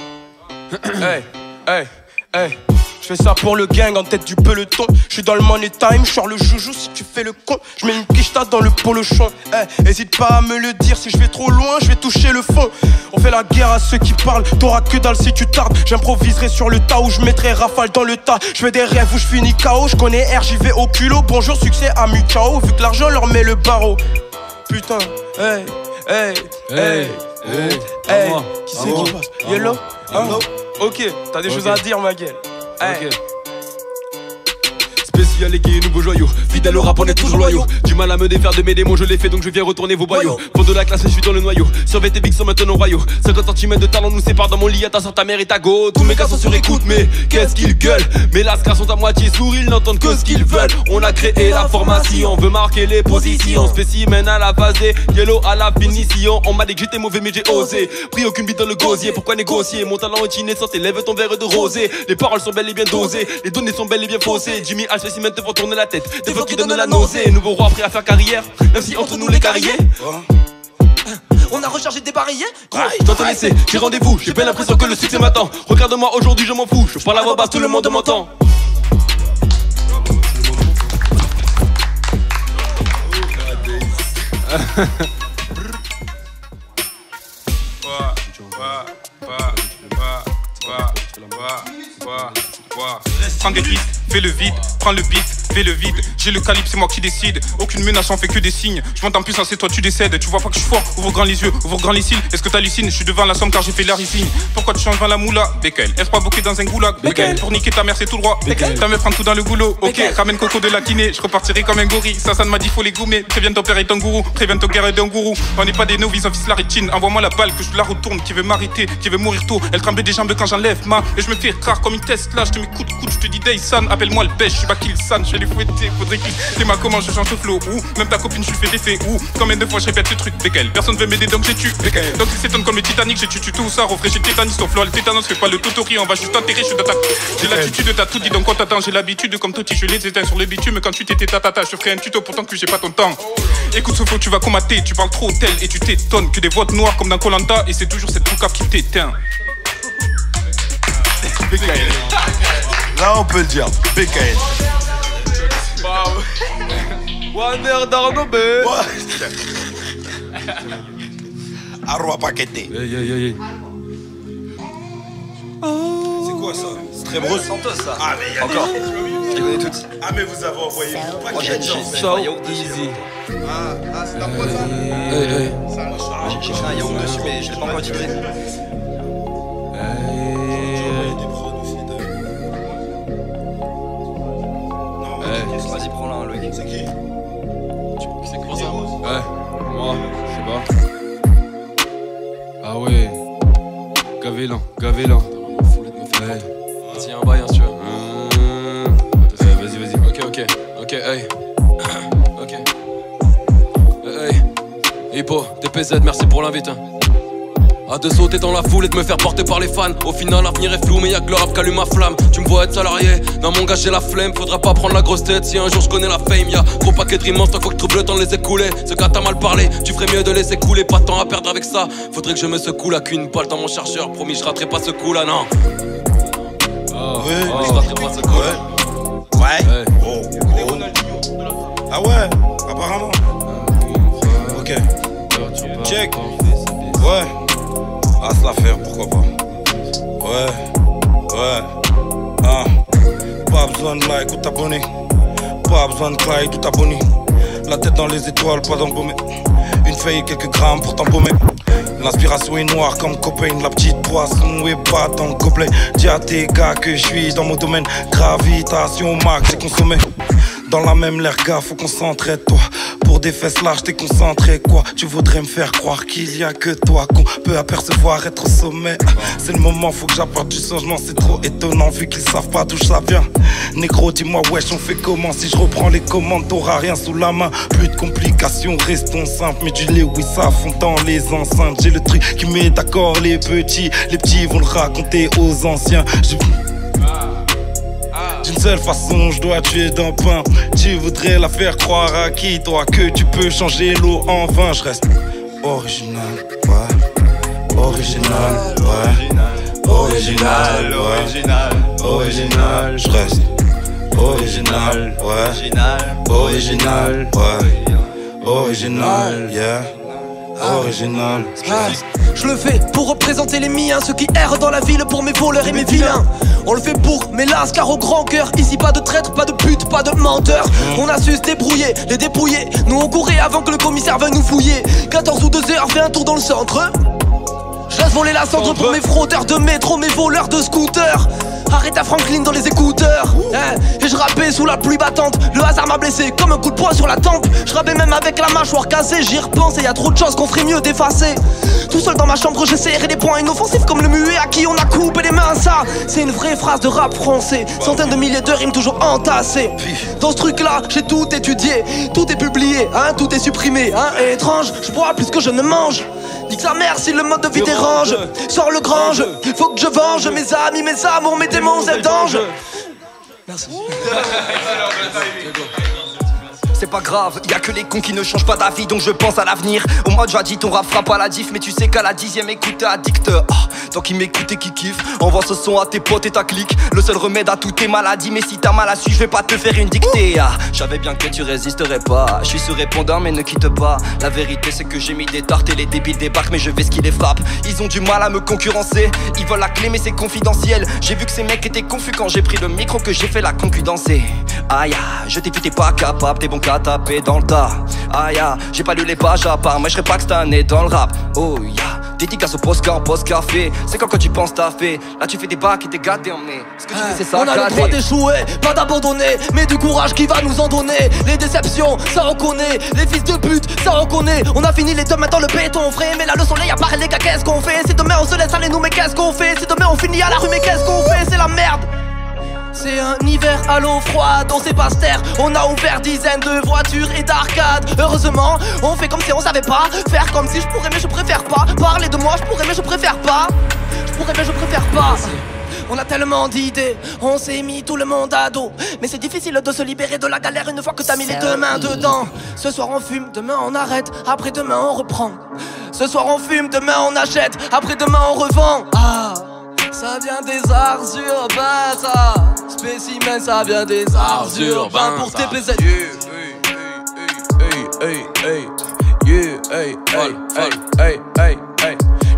hey, hey, hey. Je fais ça pour le gang en tête du peloton. Je suis dans le money time, je le joujou si tu fais le con. Je mets une quicheta dans le polochon. Eh, hésite pas à me le dire, si je vais trop loin, je vais toucher le fond. On fait la guerre à ceux qui parlent, t'auras que dalle si tu tardes. J'improviserai sur le tas où je mettrai rafale dans le tas. Je fais des rêves où je finis KO, je connais R, j'y vais au culot. Bonjour, succès à Mucao, vu que l'argent leur met le barreau. Putain, hey, hey, hey, hey, hey. Qui c'est qui passe? Yellow? Hein? Ok, t'as des choses à dire, ma gueule. Hey. Spécial et nouveau joyau Fidèle au rap on est toujours loyaux. Du mal à me défaire de mes démons je l'ai fait donc je viens retourner vos boyaux. Fond de la classe je suis dans le noyau. Surveille tes bigs sont maintenant royaux. 50 cm de talent nous sépare dans mon lit Attends ta mère et ta go Tous mes gars sont sur écoute mais qu'est-ce qu'ils gueulent? Mes lascars sont à moitié sourds ils n'entendent que ce qu'ils veulent. On a créé la formation On veut marquer les positions. Spécimen à la base Yellow à la finition. On m'a dit que j'étais mauvais mais j'ai osé. Pris aucune bite dans le gosier Pourquoi négocier? Mon talent est innaissant Élève ton verre de rosé Les paroles sont belles et bien dosées Les données sont belles et bien faussées. Jimmy H font tourner la tête. Des qui donnent la nausée. Nouveau roi prêt à faire carrière. Même si entre nous les carrières On a rechargé des barilles je dois te laisser, j'ai rendez-vous, j'ai bien l'impression que le succès m'attend. Regarde-moi aujourd'hui je m'en fous, je parle à voix basse, tout le monde m'entend Prends des risques, fais le vide, prends le beat, fais le vide. J'ai le calibre, c'est moi qui décide. Aucune menace, on fait que des signes. Je monte en puissance, c'est toi, tu décèdes. Tu vois pas que je suis fort, ouvre grand les yeux, ouvre grand les cils. Est-ce que t'hallucines? Je suis devant la somme car j'ai fait la résine. Pourquoi tu changes dans la moula? Becquel. Est-ce pas bouquet dans un goulag? Becquel. Pour niquer ta mère, c'est tout droit. Becquel. Ta mère prend tout dans le goulot. Ok, ramène Coco de la Guinée. Je repartirai comme un gorille. Ça, ça m'a dit, faut les goumer. Préviens ton père et ton gourou. Préviens ton guerre et ton gourou. On n'est pas des novices, on vise la rétine. Envoie-moi la balle que je la retourne. Qui veut m'arrêter, qui veut mourir tôt? Elle tremblait des jambes quand j'enlève ma. Et je me fais rare comme une Tesla. Je te mets coup de coude, je te dis Dayson. Appelle-moi le pêche, je suis pas san. Je vais les fouetter. Faudrait qu'il c'est ma comment je change de flow. Ou même ta copine, je lui fais des. Ou combien de fois je répète ce truc. Becquel. Personne veut m'aider donc j'ai tué. Becquel. Donc il s'étonne comme le Titanic. J'ai tué tout ça. Refrais, j'ai tétanis. Ton flow, le tétanos. Fais pas le totori. On va juste t'enterrer. Je suis dans ta. J'ai l'attitude, t'as tout dit. Donc quand t'attends, j'ai l'habitude. Comme Toti, je les éteins sur le bitume. Quand tu t'étais tatata, je ferai un tuto. Pourtant que j'ai pas ton temps. Écoute ce flow, tu vas comater. Tu parles trop tel et tu t'étonnes. Que des voix noires comme dans Colanta. Et c'est toujours cette boucave qui t'éteint. BKL. Là, on peut le dire. Hey, hey, hey, hey. C'est quoi ça C'est très. Santos ça Ah, mais il y a Encore des- Je les connais toutes Ah, mais vous avez envoyé So easy Ah, ah, c'est la prod, ça. J'ai j'ai fait un yaourt dessus mais je l'ai pas encore utilisé C'est qui? C'est quoi ça? Ouais, moi, je sais pas. Ah ouais. Gavélan, Gavélan. Ouais. Vas-y un bail hein, si tu veux. Ouais, vas-y, vas-y. Ok ok ok hey Ok Hey, Hippo, TPZ, merci pour l'invite. hein. À de sauter dans la foule et de me faire porter par les fans. Au final, l'avenir est flou, mais y'a que le rap qui allume ma flamme. Tu me vois être salarié, dans mon gars j'ai la flemme. Faudra pas prendre la grosse tête si un jour je connais la fame. Y'a gros paquet de rimes, faut que je trouve le temps de les écouler. Ce gars t'a mal parlé, tu ferais mieux de les écouler. Pas de temps à perdre avec ça. Faudrait que je me secoue là qu'une balle dans mon chargeur. Promis, je raterai pas ce coup là, non. Oh, Ouais. oh, je raterai pas ce coup là. Ouais. Ouais. Oh, oh. Ah ouais Apparemment. Ok. Check. Ouais. Ah, se pourquoi pas? Ouais. Ouais. Ah. Pas besoin de like ou t'abonner. Pas besoin de Clyde ou t'abonner. La tête dans les étoiles, pas d'embaumer. Une feuille et quelques grammes pour t'embaumer. L'inspiration est noire comme Copain, la petite poisson est pas dans le gobelet. Dis à tes gars que je suis dans mon domaine. Gravitation max, j'ai consommé. Dans la même l'air gars, faut qu'on s'entraide toi. Des fesses larges, t'es concentré quoi Tu voudrais me faire croire qu'il y a que toi qu'on peut apercevoir être au sommet. C'est le moment, faut que j'apporte du changement, c'est trop étonnant vu qu'ils savent pas d'où ça vient. Négro, dis-moi wesh, on fait comment? Si je reprends les commandes, t'auras rien sous la main. Plus de complications, restons simples. Mais du Lewis à fond dans les enceintes. J'ai le truc qui met d'accord les petits. Les petits vont le raconter aux anciens. D'une seule façon, je dois tuer d'un pain. Tu voudrais la faire croire à qui, toi, que tu peux changer l'eau en vin? Je reste Original, ouais. Original, ouais. Original, ouais. Original, je reste. Original, ouais. Original, ouais. Original, yeah. Original, je le fais pour représenter les miens, ceux qui errent dans la ville pour mes voleurs et mes vilains. On le fait pour mes lascars au grand cœur. Ici, pas de traître, pas de pute, pas de menteur. On a su se débrouiller, les dépouiller. Nous, on courait avant que le commissaire veuille nous fouiller. 14 ou 2 heures, fais un tour dans le centre. Je laisse voler la cendre pour mes fraudeurs de métro, mes voleurs de scooter. Arrête à Franklin dans les écouteurs. hein. et je rappais sous la pluie battante. Le hasard m'a blessé comme un coup de poing sur la tempe. Je rappais même avec la mâchoire cassée. J'y repense et y a trop de choses qu'on ferait mieux d'effacer. Tout seul dans ma chambre, je serrais des points inoffensifs comme le muet Ça, c'est une vraie phrase de rap français. Centaines de milliers de rimes toujours entassées. Dans ce truc-là, j'ai tout étudié. Tout est publié, hein, tout est supprimé. Hein, et étrange, je bois plus que je ne mange. Nique sa mère si le mode de vie dérange. Sors le grange, faut que je venge mes amis, mes amours, mes démons et d'anges. Merci. C'est pas grave, y a que les cons qui ne changent pas d'avis donc je pense à l'avenir. Au mode dit ton rap fera pas la diff, mais tu sais qu'à la dixième écoute t'es addict. Ah, tant qu'ils m'écoutent et qui kiffent, envoie ce son à tes potes et ta clique. Le seul remède à toutes tes maladies, mais si t'as mal à suivre, je vais pas te faire une dictée. Ah, je savais bien que tu résisterais pas. Je suis sur répondant, mais ne quitte pas. La vérité c'est que j'ai mis des tartes et les débiles débarquent, mais je vais ce qui les frappe. Ils ont du mal à me concurrencer, ils veulent la clé, mais c'est confidentiel. J'ai vu que ces mecs étaient confus quand j'ai pris le micro, que j'ai fait la concudencer. Aïe, ah, je t'ai vu, t'es pas capable, t'es bon qu'à taper dans le tas. Aïe, ah, j'ai pas lu les pages à part, mais je serais pas que cette année dans le rap. Oh, ya, dédicace au postcard, post café. C'est quand quand tu penses t'as fait? Là, tu fais des bacs et des gâtés emmenés. Ce que tu fais, c'est ça. On a le droit d'échouer, pas d'abandonner, mais du courage qui va nous en donner. Les déceptions, ça on connaît. Les fils de pute, ça on connaît. On a fini les deux, maintenant le béton frais. Mais là, le soleil apparaît, les gars, qu'est-ce qu'on fait? Si demain on se laisse aller, nous, mais qu'est-ce qu'on fait? Si demain on finit à la rue, mais qu'est-ce qu'on fait? C'est la merde. C'est un hiver à l'eau froide, on sait pas se. On a ouvert dizaines de voitures et d'arcades. Heureusement, on fait comme si on savait pas. Faire comme si je pourrais, mais je préfère pas. Parler de moi, je pourrais, mais je préfère pas. Je pourrais, mais je préfère pas. On a tellement d'idées, on s'est mis tout le monde à dos. Mais c'est difficile de se libérer de la galère une fois que t'as mis les deux mains dedans. Ce soir on fume, demain on arrête, après demain on reprend. Ce soir on fume, demain on achète, après demain on revend. Ah, ça vient des arts urbains, ça. Spécimen, ça vient des arts urbains pour TPZ. Hey, hey, hey, yeah, hey, hey, hey, hey, hey, hey.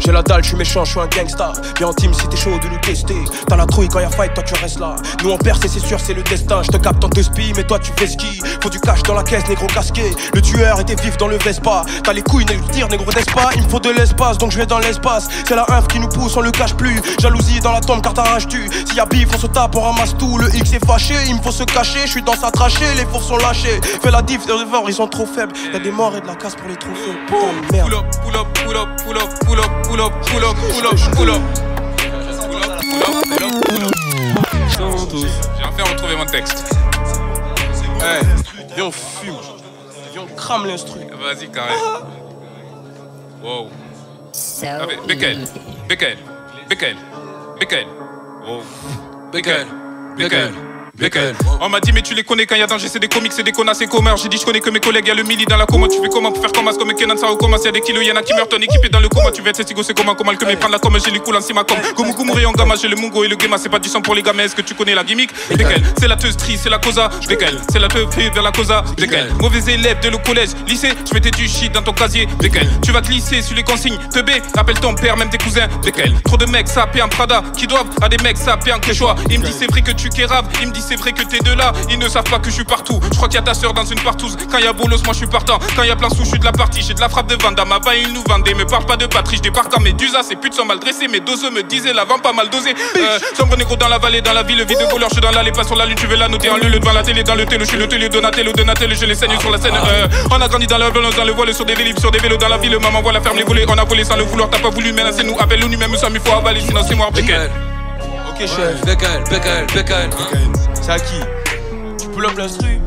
J'ai la dalle, je suis méchant, je suis un gangsta. Viens en team si t'es chaud de nous tester. T'as la trouille quand y'a fight, toi tu restes là. Nous on et c'est sûr, c'est le destin. Je te capte en deux spies, mais toi tu fais ski. Faut du cash dans la caisse, négro casqué. Le tueur était vif dans le Vespa. T'as les couilles, négro tir, négro pas? Il me faut de l'espace, donc je vais dans l'espace. C'est la inf qui nous pousse, on le cache plus. Jalousie dans la tombe, car t'arraches-tu. S'il y a bif, on se tape, on ramasse tout. Le X est fâché, il me faut se cacher. Je suis dans sa trachée, les fours sont lâchés. Fais la diff, les ils sont trop faibles. Y'a des morts et de la casse pour les trophées. Putain merde. Pull up, pull up, pull up, pull up, pull up, pull up, pull up, pull up, pull up. J'ai enfin retrouvé mon texte. Hey, viens on fume. Viens on crame l'instru. Vas-y, carré. Wow. Beckel, Beckel, Beckel, Beckel. Wow. Beckel, Beckel. Beckel. On m'a dit mais tu les connais quand y a danger c'est des comiques c'est des connasses et commerces J'ai dit je connais que mes collègues y'a le mili dans la coma. Tu fais comment pour faire comme as comme Kenan ça recommence Y'a des kilos y'en a qui meurent ton équipe est dans le coma. Tu veux être Sestigo c'est comment comment le que mais prendre la com j'ai les coups en cima comme Gomu Gomu en gamma j'ai le mungo et le gema c'est pas du sang pour les gamins Est-ce que tu connais la gimmick? Beckel c'est la teustrie c'est la cosa. Beckel c'est la teuf vers la cosa. Beckel mauvais élève de le collège lycée je mettais du shit dans ton casier. Beckel tu vas te lisser sur les consignes Teubé appelle ton père même tes cousins. Beckel trop de mecs paie en Prada qui doivent à des mecs paie en Quechua. Il me dit c'est vrai que tu kérab il me dit c'est vrai que t'es de là ils ne savent pas que je suis partout. Je crois qu'il y a ta soeur dans une partouze. Quand il y a bolos, moi je suis partant. Quand il y a plein sous, je suis de la partie. J'ai de la frappe de Vanda. Ma va, ils nous vendaient. Me parle pas de patrie. Je débarque en médusa. Ces putes sont mal dressées. Mes doseux me disaient la vente pas mal dosée. Euh, sombre négro dans la vallée, dans la ville. Vide de voleur. Je suis dans l'allée, pas sur la lune. Tu veux la noter en lieu devant la télé. Dans le télo, je suis le télé. Donatello, Donatello. Je les saigne sur la scène. Euh, on a grandi dans la violence, dans le voile. Sur des vélib, sur des vélos dans la ville. Maman voit la ferme les volets. On a volé sans le vouloir. T'as pas voulu, c'est nous. Appelle nous même sommes. Il faut avaler. Sinon c'est. Beckel. Ok, chef. Beckel, Beckel, Beckel. C'est à qui? Tu pull up l'instru?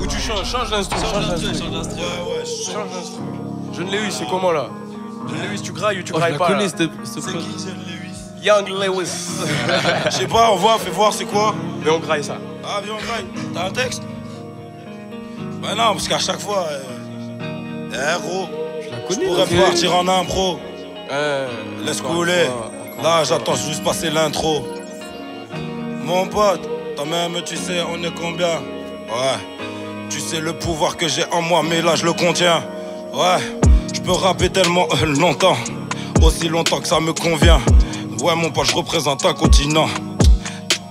Ou tu changes Change l'instru. Change l'instru. Change l'instru. Jeune Lewis, c'est comment là? Jeune Lewis, tu grailles ou tu grailles pas là? C'est qui Young Lewis. Je sais pas, on voit, fais voir c'est quoi? Mais on graille ça. Ah, viens, on graille. T'as un texte? Bah non, parce qu'à chaque fois. Euh... Eh, gros. Je pourrais Ok. partir en impro. Eh, Laisse couler. Là, j'attends juste passer l'intro. Mon pote, toi-même, tu sais, on est combien? Ouais. Tu sais le pouvoir que j'ai en moi, mais là, je le contiens. Ouais. Je peux rapper tellement euh, longtemps. Aussi longtemps que ça me convient. Ouais, mon pote, je représente un continent.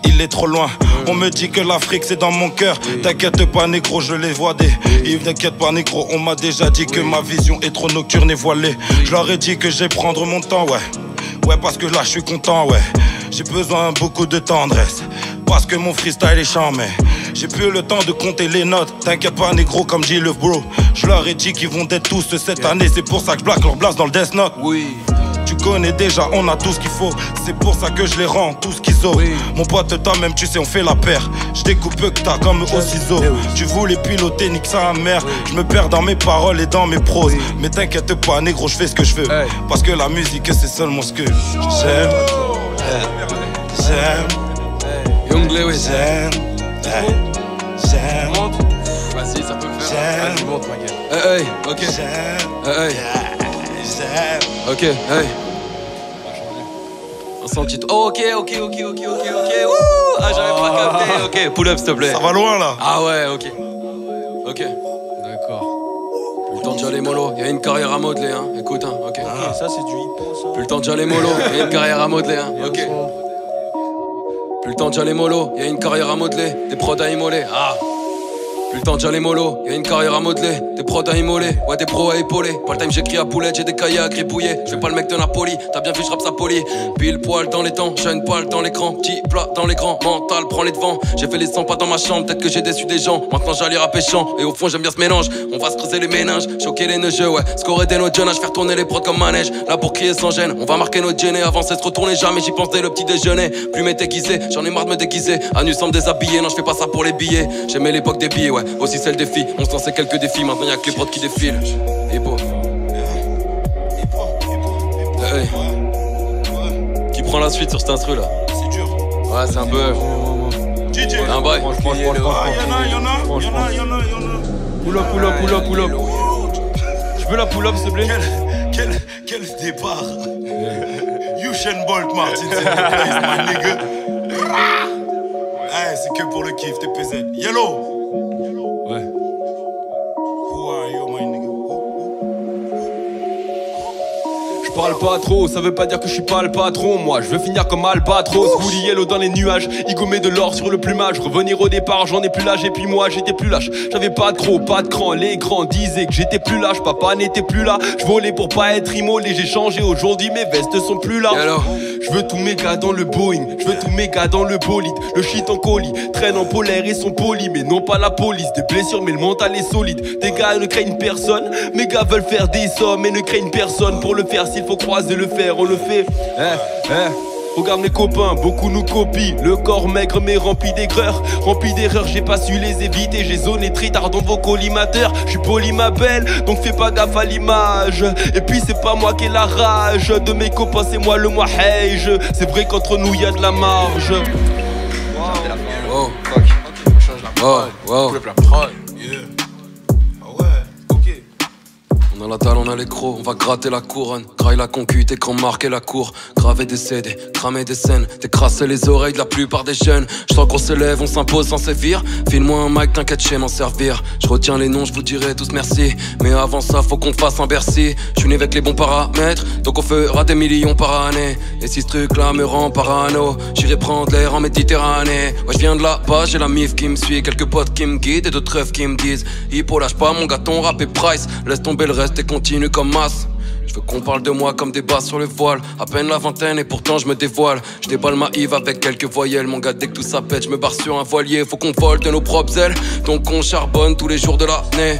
Il est trop loin. On me dit que l'Afrique c'est dans mon cœur. T'inquiète pas, négro, je les vois des. Yves, t'inquiète pas, négro, on m'a déjà dit que ma vision est trop nocturne et voilée. Je leur ai dit que j'ai prendre mon temps, ouais. Ouais, parce que là, je suis content, ouais. J'ai besoin beaucoup de tendresse. Parce que mon freestyle est mais j'ai plus le temps de compter les notes. T'inquiète pas, négro, comme dit le bro. Je leur ai dit qu'ils vont d'être tous cette année. C'est pour ça que je blague leur blast dans le Death Note. Oui. Tu connais déjà, on a tout ce qu'il faut. C'est pour ça que je les rends tout ce qu'ils ont. Mon pote, toi-même, tu sais, on fait la paire. Je découpe que t'as comme au ciseau. Tu voulais piloter, nique sa mère. Je me perds dans mes paroles et dans mes proses. Mais t'inquiète pas, négro, je fais ce que je veux. Parce que la musique, c'est seulement ce que j'aime. J'aime. Young Lewis. J'aime. J'aime. Vas-y, ça peut faire. Vas-y, monte, ma gueule. Hey, hey, ok. Hey, hey. Ok, hey. Oh, ok, ok, ok, ok, ok, ok. Wouh ah, j'avais pas capté. Ok, pull up, s'il te plaît. Ça va loin là. Ah ouais, ok. Ok. D'accord. Plus le temps de les mollo. Il y a une carrière à modeler, hein. Écoute, hein. Ok. Ça, c'est du hip-hop, ça. Plus le temps de les mollo. Il y a une carrière à modeler, hein. Ok. Plus le temps de les mollo. Il y a une carrière à modeler. Des prods à immoler. Ah. Plus le temps de les mollo, y a une carrière à modeler, des prods à immoler, ouais des pros à épauler. Pas le time j'écris à poulette, j'ai des cahiers à gripouiller. Je pas le mec de Napoli, t'as bien vu je rappe sa poli. Pile poil dans les temps, jeune poil dans l'écran, petit plat dans l'écran, mental prends les devants. J'ai fait les 100 pas dans ma chambre, peut-être que j'ai déçu des gens. Maintenant j'allais rapper chant, et au fond j'aime bien ce mélange. On va se creuser les méninges, choquer les neigeux, ouais. Scorer des notes jeunes, faire tourner les prods comme manège. Là pour crier sans gêne, on va marquer notre gêné, avancer, se retourner jamais, j'y pense dès le petit déjeuner. Plus m'être déguisé, j'en ai marre de me déguiser. À nu sans me déshabiller, non je fais pas ça pour les billets. J'aimais l'époque des billets, ouais, aussi celle des filles. On se lançait quelques défis, maintenant y'a que les prods qui défilent. Hippo. Hey. Qui prend la suite sur cet instru là C'est dur. Ouais, c'est un peu. DJ. Un bail. Ah, y'en a, y'en a, y'en a, y'en a, y'en a, y'en a. Pull up, pull up, pull up, pull up. Je veux la pull up, s'il te plaît. Quel, quel, quel départ Usain Bolt, Martin, c'est nigga. Hey, c'est que pour le kiff, TPZ. Yellow parle pas trop, ça veut pas dire que je suis pas le patron. Moi, je veux finir comme Albatros, Woolly Yellow dans les nuages, y de l'or sur le plumage. Revenir au départ, j'en ai plus l'âge, et puis moi, j'étais plus lâche. J'avais pas de croc, pas de cran, les grands disaient que j'étais plus lâche. Papa n'était plus là, je volais pour pas être immolé. J'ai changé aujourd'hui, mes vestes sont plus là. Je veux tous mes gars dans le Boeing, je veux tous mes gars dans le bolide. Le shit en colis, traîne en polaire et sont polis, mais non pas la police. Des blessures, mais le mental est solide. Des gars ne craignent personne, mes gars veulent faire des sommes et ne craignent personne. Pour le faire, s'il faut croiser le fer, on le fait. Eh, eh. Regarde mes copains, beaucoup nous copient. Le corps maigre mais rempli d'aigreurs. Rempli d'erreurs, j'ai pas su les éviter. J'ai zoné très tard dans vos collimateurs. Je suis poli ma belle, donc fais pas gaffe à l'image. Et puis c'est pas moi qui ai la rage. De mes copains, c'est moi le moi hage. C'est vrai qu'entre nous y a de la marge. Wow, fuck. Wow, wow. On a la dalle, on a les crocs, on va gratter la couronne. Graille la concute, écran marqué la cour. Graver des CD, cramer des scènes. Décrasser les oreilles de la plupart des jeunes. Je sens qu'on se lève, on s'impose sans sévir. File-moi un mic, t'inquiète, je m'en servir. Je retiens les noms, je vous dirai tous merci. Mais avant ça, faut qu'on fasse un Bercy. Je suis né avec les bons paramètres, donc on fera des millions par année. Et si ce truc là me rend parano, j'irai prendre l'air en Méditerranée. Ouais, je viens de là-bas, j'ai la mif qui me suit. Quelques potes qui me guident et d'autres rêves qui me disent Hippo, lâche pas mon gâton, rap et price. Laisse tomber le reste et continue comme masse. Je veux qu'on parle de moi comme des bas sur le voile. À peine la vingtaine et pourtant je me dévoile. Je déballe ma Yves avec quelques voyelles. Mon gars, dès que tout ça pète, je me barre sur un voilier. Faut qu'on vole de nos propres ailes. Donc on charbonne tous les jours de l'année.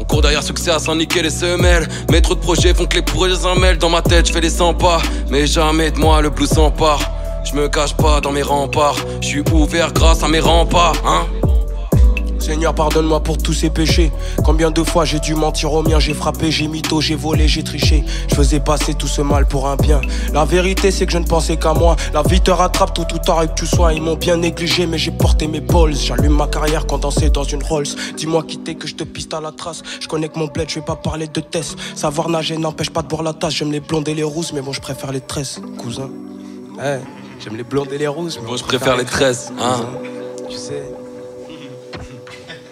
On court derrière succès à s'en niquer les semelles. Mais trop de projets font que les projets s'en mêlent. Dans ma tête, je fais les 100 pas. Mais jamais de moi le blues s'empare. Je me cache pas dans mes remparts. Je suis ouvert grâce à mes remparts, hein. Seigneur, pardonne-moi pour tous ces péchés. Combien de fois j'ai dû mentir au mien, j'ai frappé, j'ai mytho, j'ai volé, j'ai triché. Je faisais passer tout ce mal pour un bien. La vérité, c'est que je ne pensais qu'à moi. La vie te rattrape tout tout tard et que tu sois. Ils m'ont bien négligé, mais j'ai porté mes balls. J'allume ma carrière condensée dans une Rolls. Dis-moi quitter que je te piste à la trace. Je connais que mon bled, je vais pas parler de test. Savoir nager n'empêche pas de boire la tasse. J'aime les blondes et les rousses, mais bon, je préfère les tresses, cousin. Eh, j'aime les blondes et les rousses, mais Moi, je préfère les tresses, hein. Tu sais.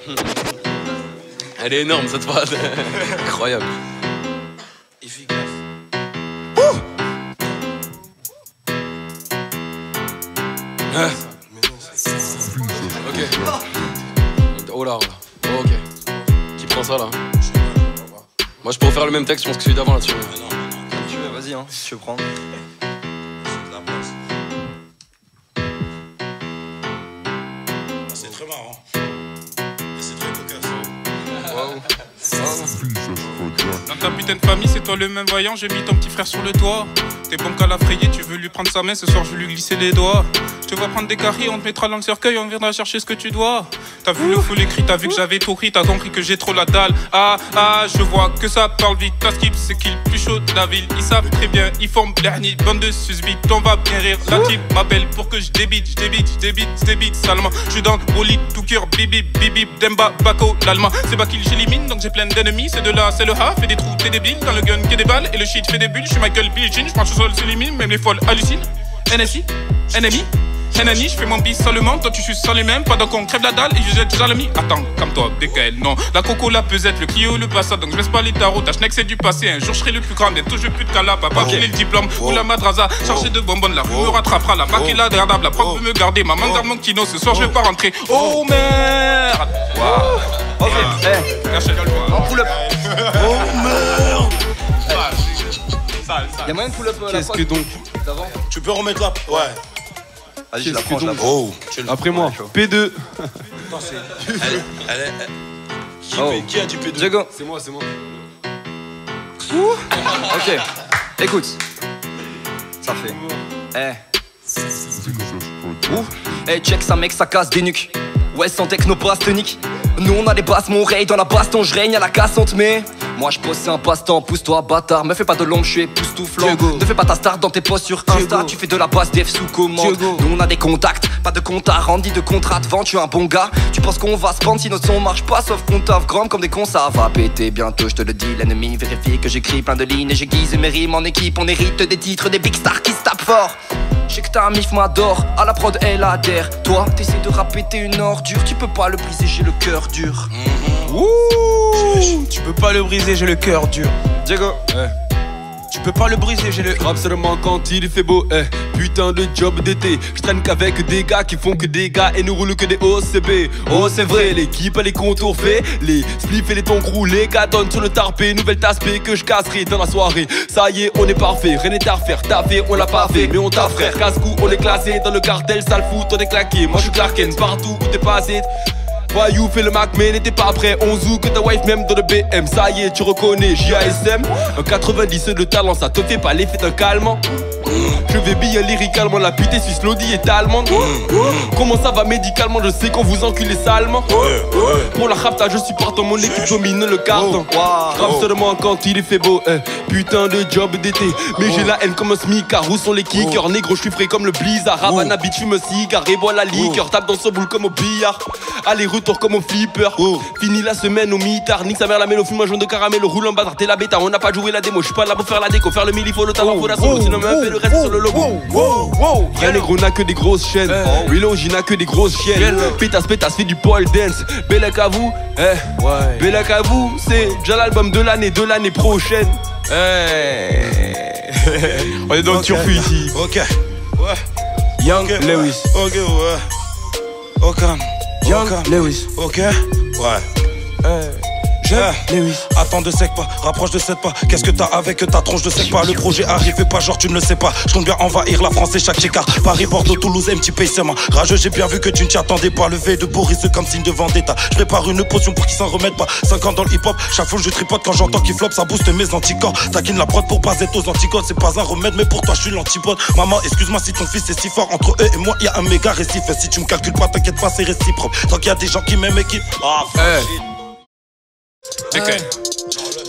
Elle est énorme cette phrase. Incroyable. Hein Ok. Oh là, oh là. Oh, ok. Qui prend ça là Moi je pourrais faire le même texte, je pense que celui d'avant là-dessus. Tu veux, vas-y, hein, si tu Ta putain de famille, c'est toi le même voyant, j'ai mis ton petit frère sur le toit. T'es bon qu'à la frayer, tu veux lui prendre sa main, ce soir je vais lui glisser les doigts. Je te vois prendre des caries, on te mettra dans le cercueil, on viendra chercher ce que tu dois. T'as vu le full écrit, t'as vu que j'avais tout pris, t'as compris que j'ai trop la dalle. Ah ah, je vois que ça parle vite, ta skip, c'est qui le plus chaud de la ville. Ils savent très bien, ils forment l'ernie, bande de susbites, on va bien rire. La team m'appelle pour que je débite, je débite, je débite, je débite salement. Je suis dans le bolide, tout cœur, bibi, bibi, Demba, Bako, l'allemand. C'est pas qu'il j'élimine, donc j'ai plein d'ennemis. C'est de là, c'est le ha, fait des trous, t'es débile. Dans le gun, que des balles, et le shit fait des bulles. Je suis Michael Billie Jean, je sol, même les folles hallucinent. NSI, NMI, NNI, je fais mon bis seulement, toi tu suis sans les mêmes, pas donc on crève la dalle et je jette Jalami. Attends, comme toi, DKL, non. La coco, la pesette, le Clio, le passat, donc je laisse pas les tarots, ta schneck c'est du passé. Un jour je serai le plus grand, bientôt je plus de cala, papa, Oh. filer le diplôme, ou la madrasa, chargé de bonbonnes, la rue me rattrapera, la bac est là, dardable, la prof veut me garder, maman garde mon kino, ce soir je vais pas rentrer. Oh merde! Waouh! Ok, eh, dans le doigt. en Oh merde Y'a moyen de pull-up euh, la Qu'est-ce que donc Tu peux remettre là Ouais. Vas-y, je la Qu'est-ce prends, je la donc prends. Oh. Après moi, Ouais, chaud. P2. Attends, c'est. Elle est. Qui, Oh. qui a dit P2 Diego. C'est moi, c'est moi. Ok, écoute. Ça fait. Eh. Ouh. Eh, check ça, mec, ça casse des nuques. Ouais, sans techno nique. Nous, on a les basses, mon rey dans la baston, je règne à la casse, on te met. Moi, je pose, un passe-temps, pousse-toi, bâtard. Me fais pas de l'ombre, je suis époustouflant. Ne fais pas ta star dans tes posts sur Insta, tu fais de la basse def sous commande. Nous, on a des contacts, pas de compte à rendre, ni de contrat de vente, tu es un bon gars. Tu penses qu'on va se prendre si notre son marche pas, sauf qu'on taffe grand comme des cons, ça va péter bientôt, je te le dis. L'ennemi vérifie que j'écris plein de lignes et j'aiguise mes rimes en équipe. On hérite des titres des big stars qui se tapent fort. Je sais que t'as un mif m'adore, à la prod elle adhère. Toi, t'essaies de rapper, t'es une ordure, tu peux pas le briser, j'ai le cœur dur. Ouh, tu peux pas le briser, j'ai le cœur dur. Diego, Tu peux pas le briser, j'ai le. Rap seulement quand il fait beau, eh. Putain de job d'été. Je traîne qu'avec des gars qui font que des gars et nous roulent que des OCB. Oh, c'est vrai, l'équipe a les contours faits. Les spliffs et les tongs roulés. Cadonne sur le tarpé. Nouvelle tasse P que je casserai dans la soirée. Ça y est, on est parfait. Rien n'est à refaire. T'as fait, on l'a pas fait. Mais on t'a frère. Casse-cou, on est classé. Dans le cartel, sale foot, on est claqué. Moi je suis Clark Kent. Partout où t'es passé. Voyou, fais le Mac, mais n'était pas prêt. On zou que ta wife même dans le BM. Ça y est, tu reconnais JASM. Un 90 de talent, ça te fait pas l'effet d'un calmant. Je vais bien lyricalement, la pute est suisse, l'audi est allemande. Comment ça va médicalement Je sais qu'on vous enculez salement. Pour la rapta, je suis partant, mon équipe domine le carton. Rap seulement quand il est fait beau, eh. putain de job d'été. Mais j'ai la haine comme un smicard, où sont les kickers? Négro, je suis frais comme le blizzard. Havana Beach, fume cigare et bois la liqueur. Tape dans son boule comme au billard. Allez, retour comme au flipper. Fini la semaine au mitard. Nique sa mère la mélo, fume un jaune de caramel, roule en bazar, t'es la bêta. On n'a pas joué la démo, je suis pas là pour faire la déco. Faire le mille, il faut le talent, faut la solo, sinon me fait le reste sur le logo. Rien négro n'a que des grosses chaînes. Willow, j'y n'a que des grosses chiennes. Pétasse, pétasse, fait du pole dance. Bellec à vous, eh. À vous, c'est déjà l'album de l'année, de l'année prochaine. On est dans le turfu ici. Ok. Ouais. Young. Lewis. Ok, ouais. Ok. Young Ok. Lewis. Ok. Ouais. Eh. Lewis. Attends de sec pas, rapproche de cette pas. Qu'est-ce que t'as avec ta tronche de sec pas? Le projet arrive et pas genre tu ne le sais pas. Je compte bien envahir la France et chaque écart. Paris, Bordeaux, Toulouse, pays c'est Rageux, j'ai bien vu que tu ne t'y attendais pas. Levé de Boris comme signe de vendetta. Je prépare une potion pour qu'ils s'en remettent pas. 5 ans dans le hip hop, chaque fois je tripote quand j'entends qu'il flop, ça booste mes anticorps. Taquine la prod pour pas être aux anticodes, c'est pas un remède, mais pour toi je suis l'antipode. Maman, excuse-moi si ton fils est si fort. Entre eux et moi, y a un méga récif. Et si tu me calcules pas, t'inquiète pas, c'est réciproque. Tant qu'il y a des gens qui m'aiment et qui. Ah,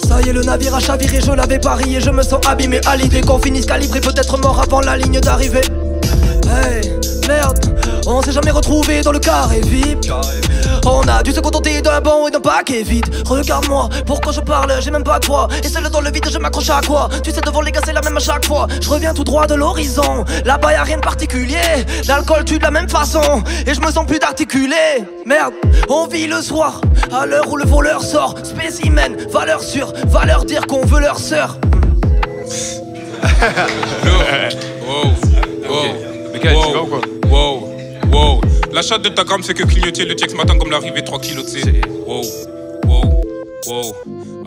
Ça y est, le navire a chaviré, je l'avais parié, je me sens abîmé. À l'idée qu'on finisse calibré, peut-être mort avant la ligne d'arrivée. Hey, merde, on s'est jamais retrouvé dans le carré vide. On a dû se contenter d'un bon et d'un paquet vide. Regarde-moi, pourquoi je parle, j'ai même pas de toi. Et seul dans le vide, je m'accroche à quoi? Tu sais, devant les gars, c'est la même à chaque fois. Je reviens tout droit de l'horizon. Là-bas, y'a rien de particulier. L'alcool tue de la même façon. Et je me sens plus d'articuler. Merde, on vit le soir. À l'heure où le voleur sort. Spécimen, valeur sûre. Valeur dire qu'on veut leur sœur. Wow, wow, wow, wow, wow. L'achat de ta gramme fait que clignoter le check ce matin comme l'arrivée 3 kilos de C. Wow, wow, wow.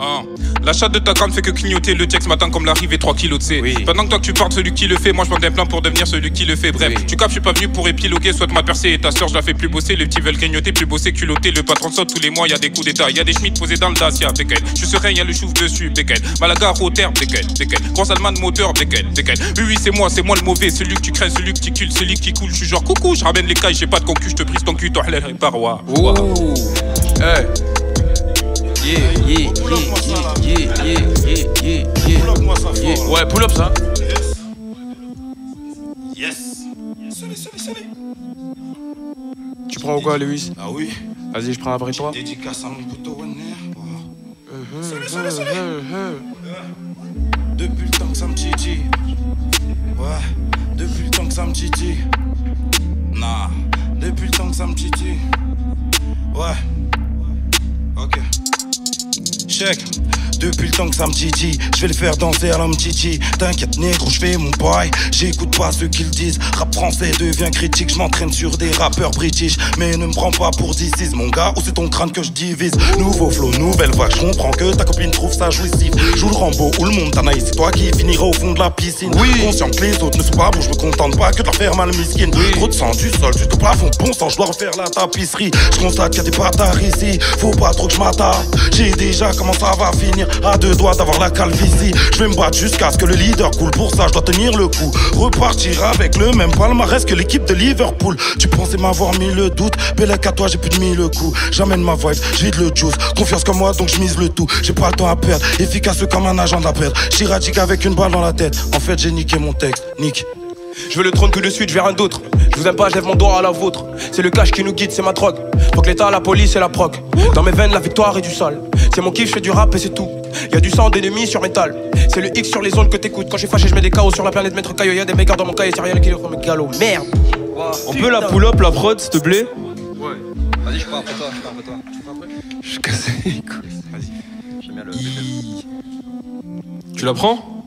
Ah. L'achat de ta gramme fait que clignoter le check ce matin comme l'arrivée 3 kilos de C. Pendant que toi que tu parles celui qui le fait, moi je des plans pour devenir celui qui le fait. Bref, tu capes, je suis pas venu pour épiloguer, soit ma percée et ta soeur, je la fais plus bosser. Les petits veulent grignoter, plus bosser, culotté. Le patron saute tous les mois, y a des coups d'état. Y a des schmitts posés dans le Dacia, Beckel. Je suis serein, y a le chouf dessus, Beckel. Malaga, roter, Beckel, Beckel. Grosse allemande moteur, Beckel, Beckel. Oui, oui, c'est moi, c'est moi le mauvais, celui que tu crées, celui que tu cules, celui qui coule. Je suis genre coucou, je ramène les cailles, j'ai pas de concu, je te brise ton cul, toi, les parois. Wow. Hey. Yeah, yeah, yeah, yeah, yeah, yeah, yeah, Ouais, pull up ça. Hein. Yes. Salut, salut, salut. Tu prends ou quoi, Lewis? Ah oui. Vas-y, je prends après toi. Dédicace à mon poteau euh, Salut, salut, salut. Euh, euh, depuis le temps que ça me titille. Ouais, depuis le temps que ça me titille. Nah, depuis le temps que ça me titille. Ouais. Ok. Check. Depuis le temps que ça me titille, je vais le faire danser à l'homme titi. T'inquiète, négro, je fais mon bail. J'écoute pas ce qu'ils disent. Rap français devient critique, je m'entraîne sur des rappeurs british. Mais ne me prends pas pour d'ici, mon gars, ou c'est ton crâne que je divise. Nouveau flow, nouvelle vague, je comprends que ta copine trouve ça jouissif. Joue le Rambo ou le Montana, et c'est toi qui finiras au fond de la piscine. Oui. Conscient que les autres ne sont pas bons, je me contente pas que de leur faire mal miskin. Trop de sang du sol jusqu'au plafond, bon sang, je dois refaire la tapisserie. Je constate qu'il y a des bâtards ici, faut pas trop que je m'attarde. J'ai déjà comment ça va finir, à deux doigts d'avoir la calvitie. Je vais me battre jusqu'à ce que le leader coule, pour ça je dois tenir le coup. Repartir avec le même palmarès que l'équipe de Liverpool. Tu pensais m'avoir mis le doute, Bellec à toi j'ai plus de mille coups. J'amène ma vibe, j'ai de le juice, confiance comme moi donc je mise le tout. J'ai pas le temps à perdre, efficace comme un agent de la avec une balle dans la tête, en fait j'ai niqué mon texte, nique. Je veux le trône tout de suite, je vais rien d'autre. Je vous aime pas, je lève mon doigt à la vôtre. C'est le cash qui nous guide, c'est ma drogue. Faut que l'état, la police et la proc. Dans mes veines, la victoire et du sale. C'est mon kiff, je fais du rap et c'est tout. Y'a du sang d'ennemis sur métal. C'est le X sur les ondes que t'écoutes. Quand je suis fâché, je mets des chaos sur la planète, maître caillou. Y'a des mégards dans mon cahier, c'est rien qui le mes galop. Merde. On peut la pull up, la prod, s'il te plaît Vas-y, je pars après toi, je pars après toi. Je casse les couilles. J'aime bien le. Tu la prends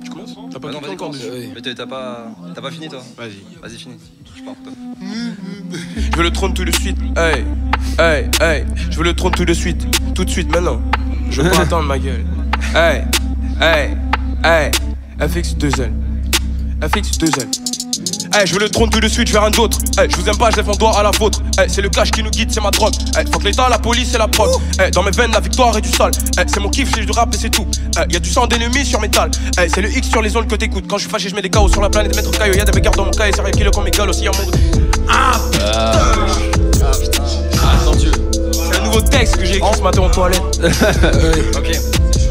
T'as pas Bah non, tout vas-y, encore commence. dessus. Mais t'as- t'as pas. T'as pas fini toi Vas-y. Vas-y, finis. Je pars après toi. Je veux le trône tout de suite. Hey, hey, hey. Je veux le trône tout de suite. Tout de suite, maintenant. Je veux pas attendre ma gueule. Hey, hey, hey. FX 2L. FX 2L. Hey, je veux le trône tout de suite, je veux rien d'autre. Hey, je vous aime pas, je lève mon doigt à la vôtre. Hey, c'est le cash qui nous guide, c'est ma drogue. Hey, que l'état, la police et la prod. Hey, dans mes veines, la victoire et du sale. Hey, c'est mon kiff, c'est du rap et c'est tout. Hey, y a du sang d'ennemis sur métal. Hey, c'est le X sur les ondes que t'écoutes. Quand je suis fâché, je mets des chaos sur la planète, maître caillou. Y'a des mégards dans mon cahier, c'est rien qui le gars aussi. Y'a mon. Ah texte que j'ai écrit ce matin en toilette. Ok.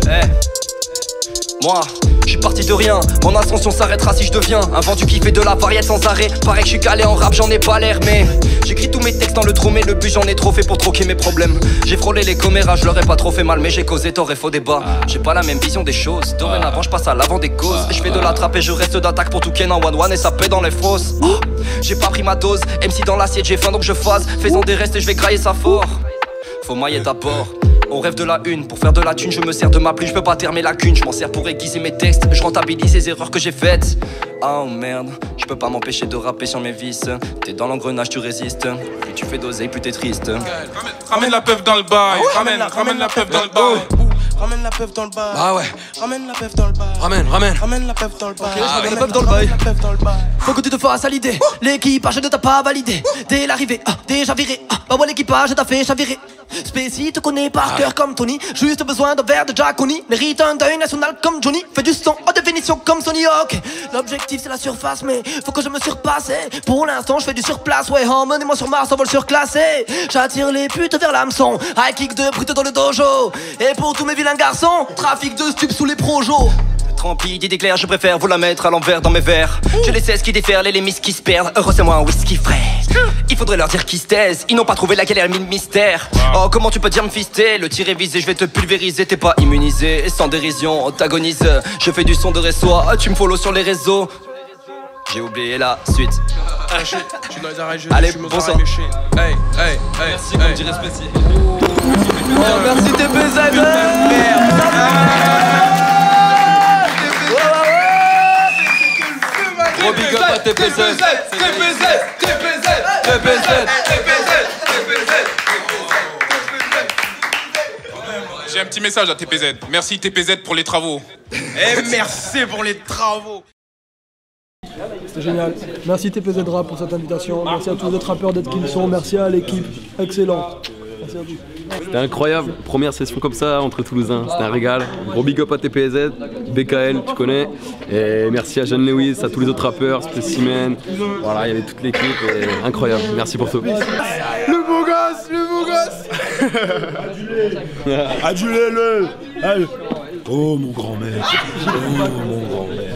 Eh. Moi, je suis parti de rien. Mon ascension s'arrêtera si je deviens un vendu qui fait de la variété sans arrêt. Pareil que je suis calé en rap, j'en ai pas l'air, mais j'écris tous mes textes dans le trou, mais le but j'en ai trop fait pour troquer mes problèmes. J'ai frôlé les comméras, je leur ai pas trop fait mal, mais j'ai causé tort et faux débat. J'ai pas la même vision des choses. Dorénavant, je passe à l'avant des causes. Je fais de la trappe et je reste d'attaque pour tout ken en one one et ça paie dans les fosses. Oh, j'ai pas pris ma dose, MC dans l'assiette, j'ai faim donc je phase. Faisons des restes et je vais grailler ça fort. Faut mailler d'abord. On rêve de la une, pour faire de la thune, je me sers de ma plume, je peux pas terminer la cune, je m'en sers pour aiguiser mes textes, je rentabilise les erreurs que j'ai faites. Oh merde, je peux pas m'empêcher de rapper sur mes vices. T'es dans l'engrenage, tu résistes. Plus tu fais d'oseille, plus t'es triste. Ramène la peuf dans le bail, ramène, ramène la peuf dans le bail. Ramène la peuf dans le bar. Ah ouais. Ramène la peuf dans le bar. Ramène, ramène. Ramène la peuf dans le bar. Ok, je ramène la peuf dans le bail. ramène la peuf dans le bar. Faut que tu te fasses à l'idée. L'équipage ne t'a pas validé. Dès l'arrivée, ah, déjà viré. Ah, bah ouais, l'équipage t'a fait chavirer. Spécie te connaît par cœur comme Tony. Juste besoin d'un verre de Giaconi. Mérite un deuil national comme Johnny. Fais du son en définition comme Sony Hawk. L'objectif c'est la surface, mais faut que je me surpasse. eh. Pour l'instant, je fais du surplace. Ouais, emmenez-moi sur Mars en vol surclassé. J'attire les putes vers l'hameçon. High kick de brut dans le dojo. Et pour tous mes vilains garçons, trafic de stupes sous les projos. Trempide, idée claire, je préfère vous la mettre à l'envers dans mes verres. J'ai les 16 qui déferlent et les miss qui se perdent. Heureux, c'est moi un whisky frais. Il faudrait leur dire qu'ils se taisent. Ils n'ont pas trouvé laquelle est le mystère. Oh, comment tu peux dire me fister? Le tir est visé, je vais te pulvériser. T'es pas immunisé. Sans dérision, antagonise. Je fais du son de réseau. Tu me follow sur les réseaux. J'ai oublié la suite. Allez, bon sang. Hey, hey, hey. Merci. Oh, merci TPZ. Gros big up à TPZ. TPZ, TPZ, J'ai un petit message à TPZ. Merci TPZ pour les travaux. Et merci pour les travaux. C'était génial. Merci TPZ Rap pour cette invitation. Merci à tous les rappeurs d'être qui ils sont. Merci à l'équipe. Excellent. Merci à vous. C'était incroyable, première session comme ça entre Toulousains, c'était un régal. Gros big up à TPZ, BKL, tu connais. Et merci à Jeanne Lewis, à tous les autres rappeurs, Specimen. Voilà, il y avait toute l'équipe, incroyable. Merci pour tout. Le beau gosse, le beau gosse Allez. Oh mon grand-mère Oh mon grand-mère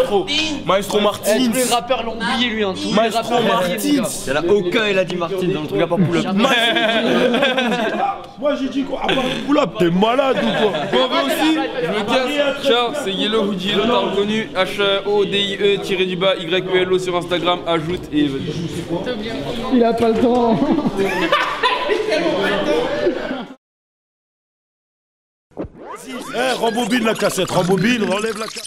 Maestro, Maestro Martins. Eh, tous les rappeurs l'ont oublié lui, hein. Tous Maestro les Martins. Il y en a aucun, il a dit Martins dans le truc à pas pull-up. Moi j'ai dit quoi À part pull-up, t'es malade ou quoi? Bon, moi aussi, je me casse. Ciao, c'est Yellow Hoodie, Yellow, t'as reconnu. H-O-D-I-E, tiré du bas, Y-E-L-O sur Instagram, ajoute et. Il a pas le temps. Eh, rembobine la cassette, rembobine, enlève la cassette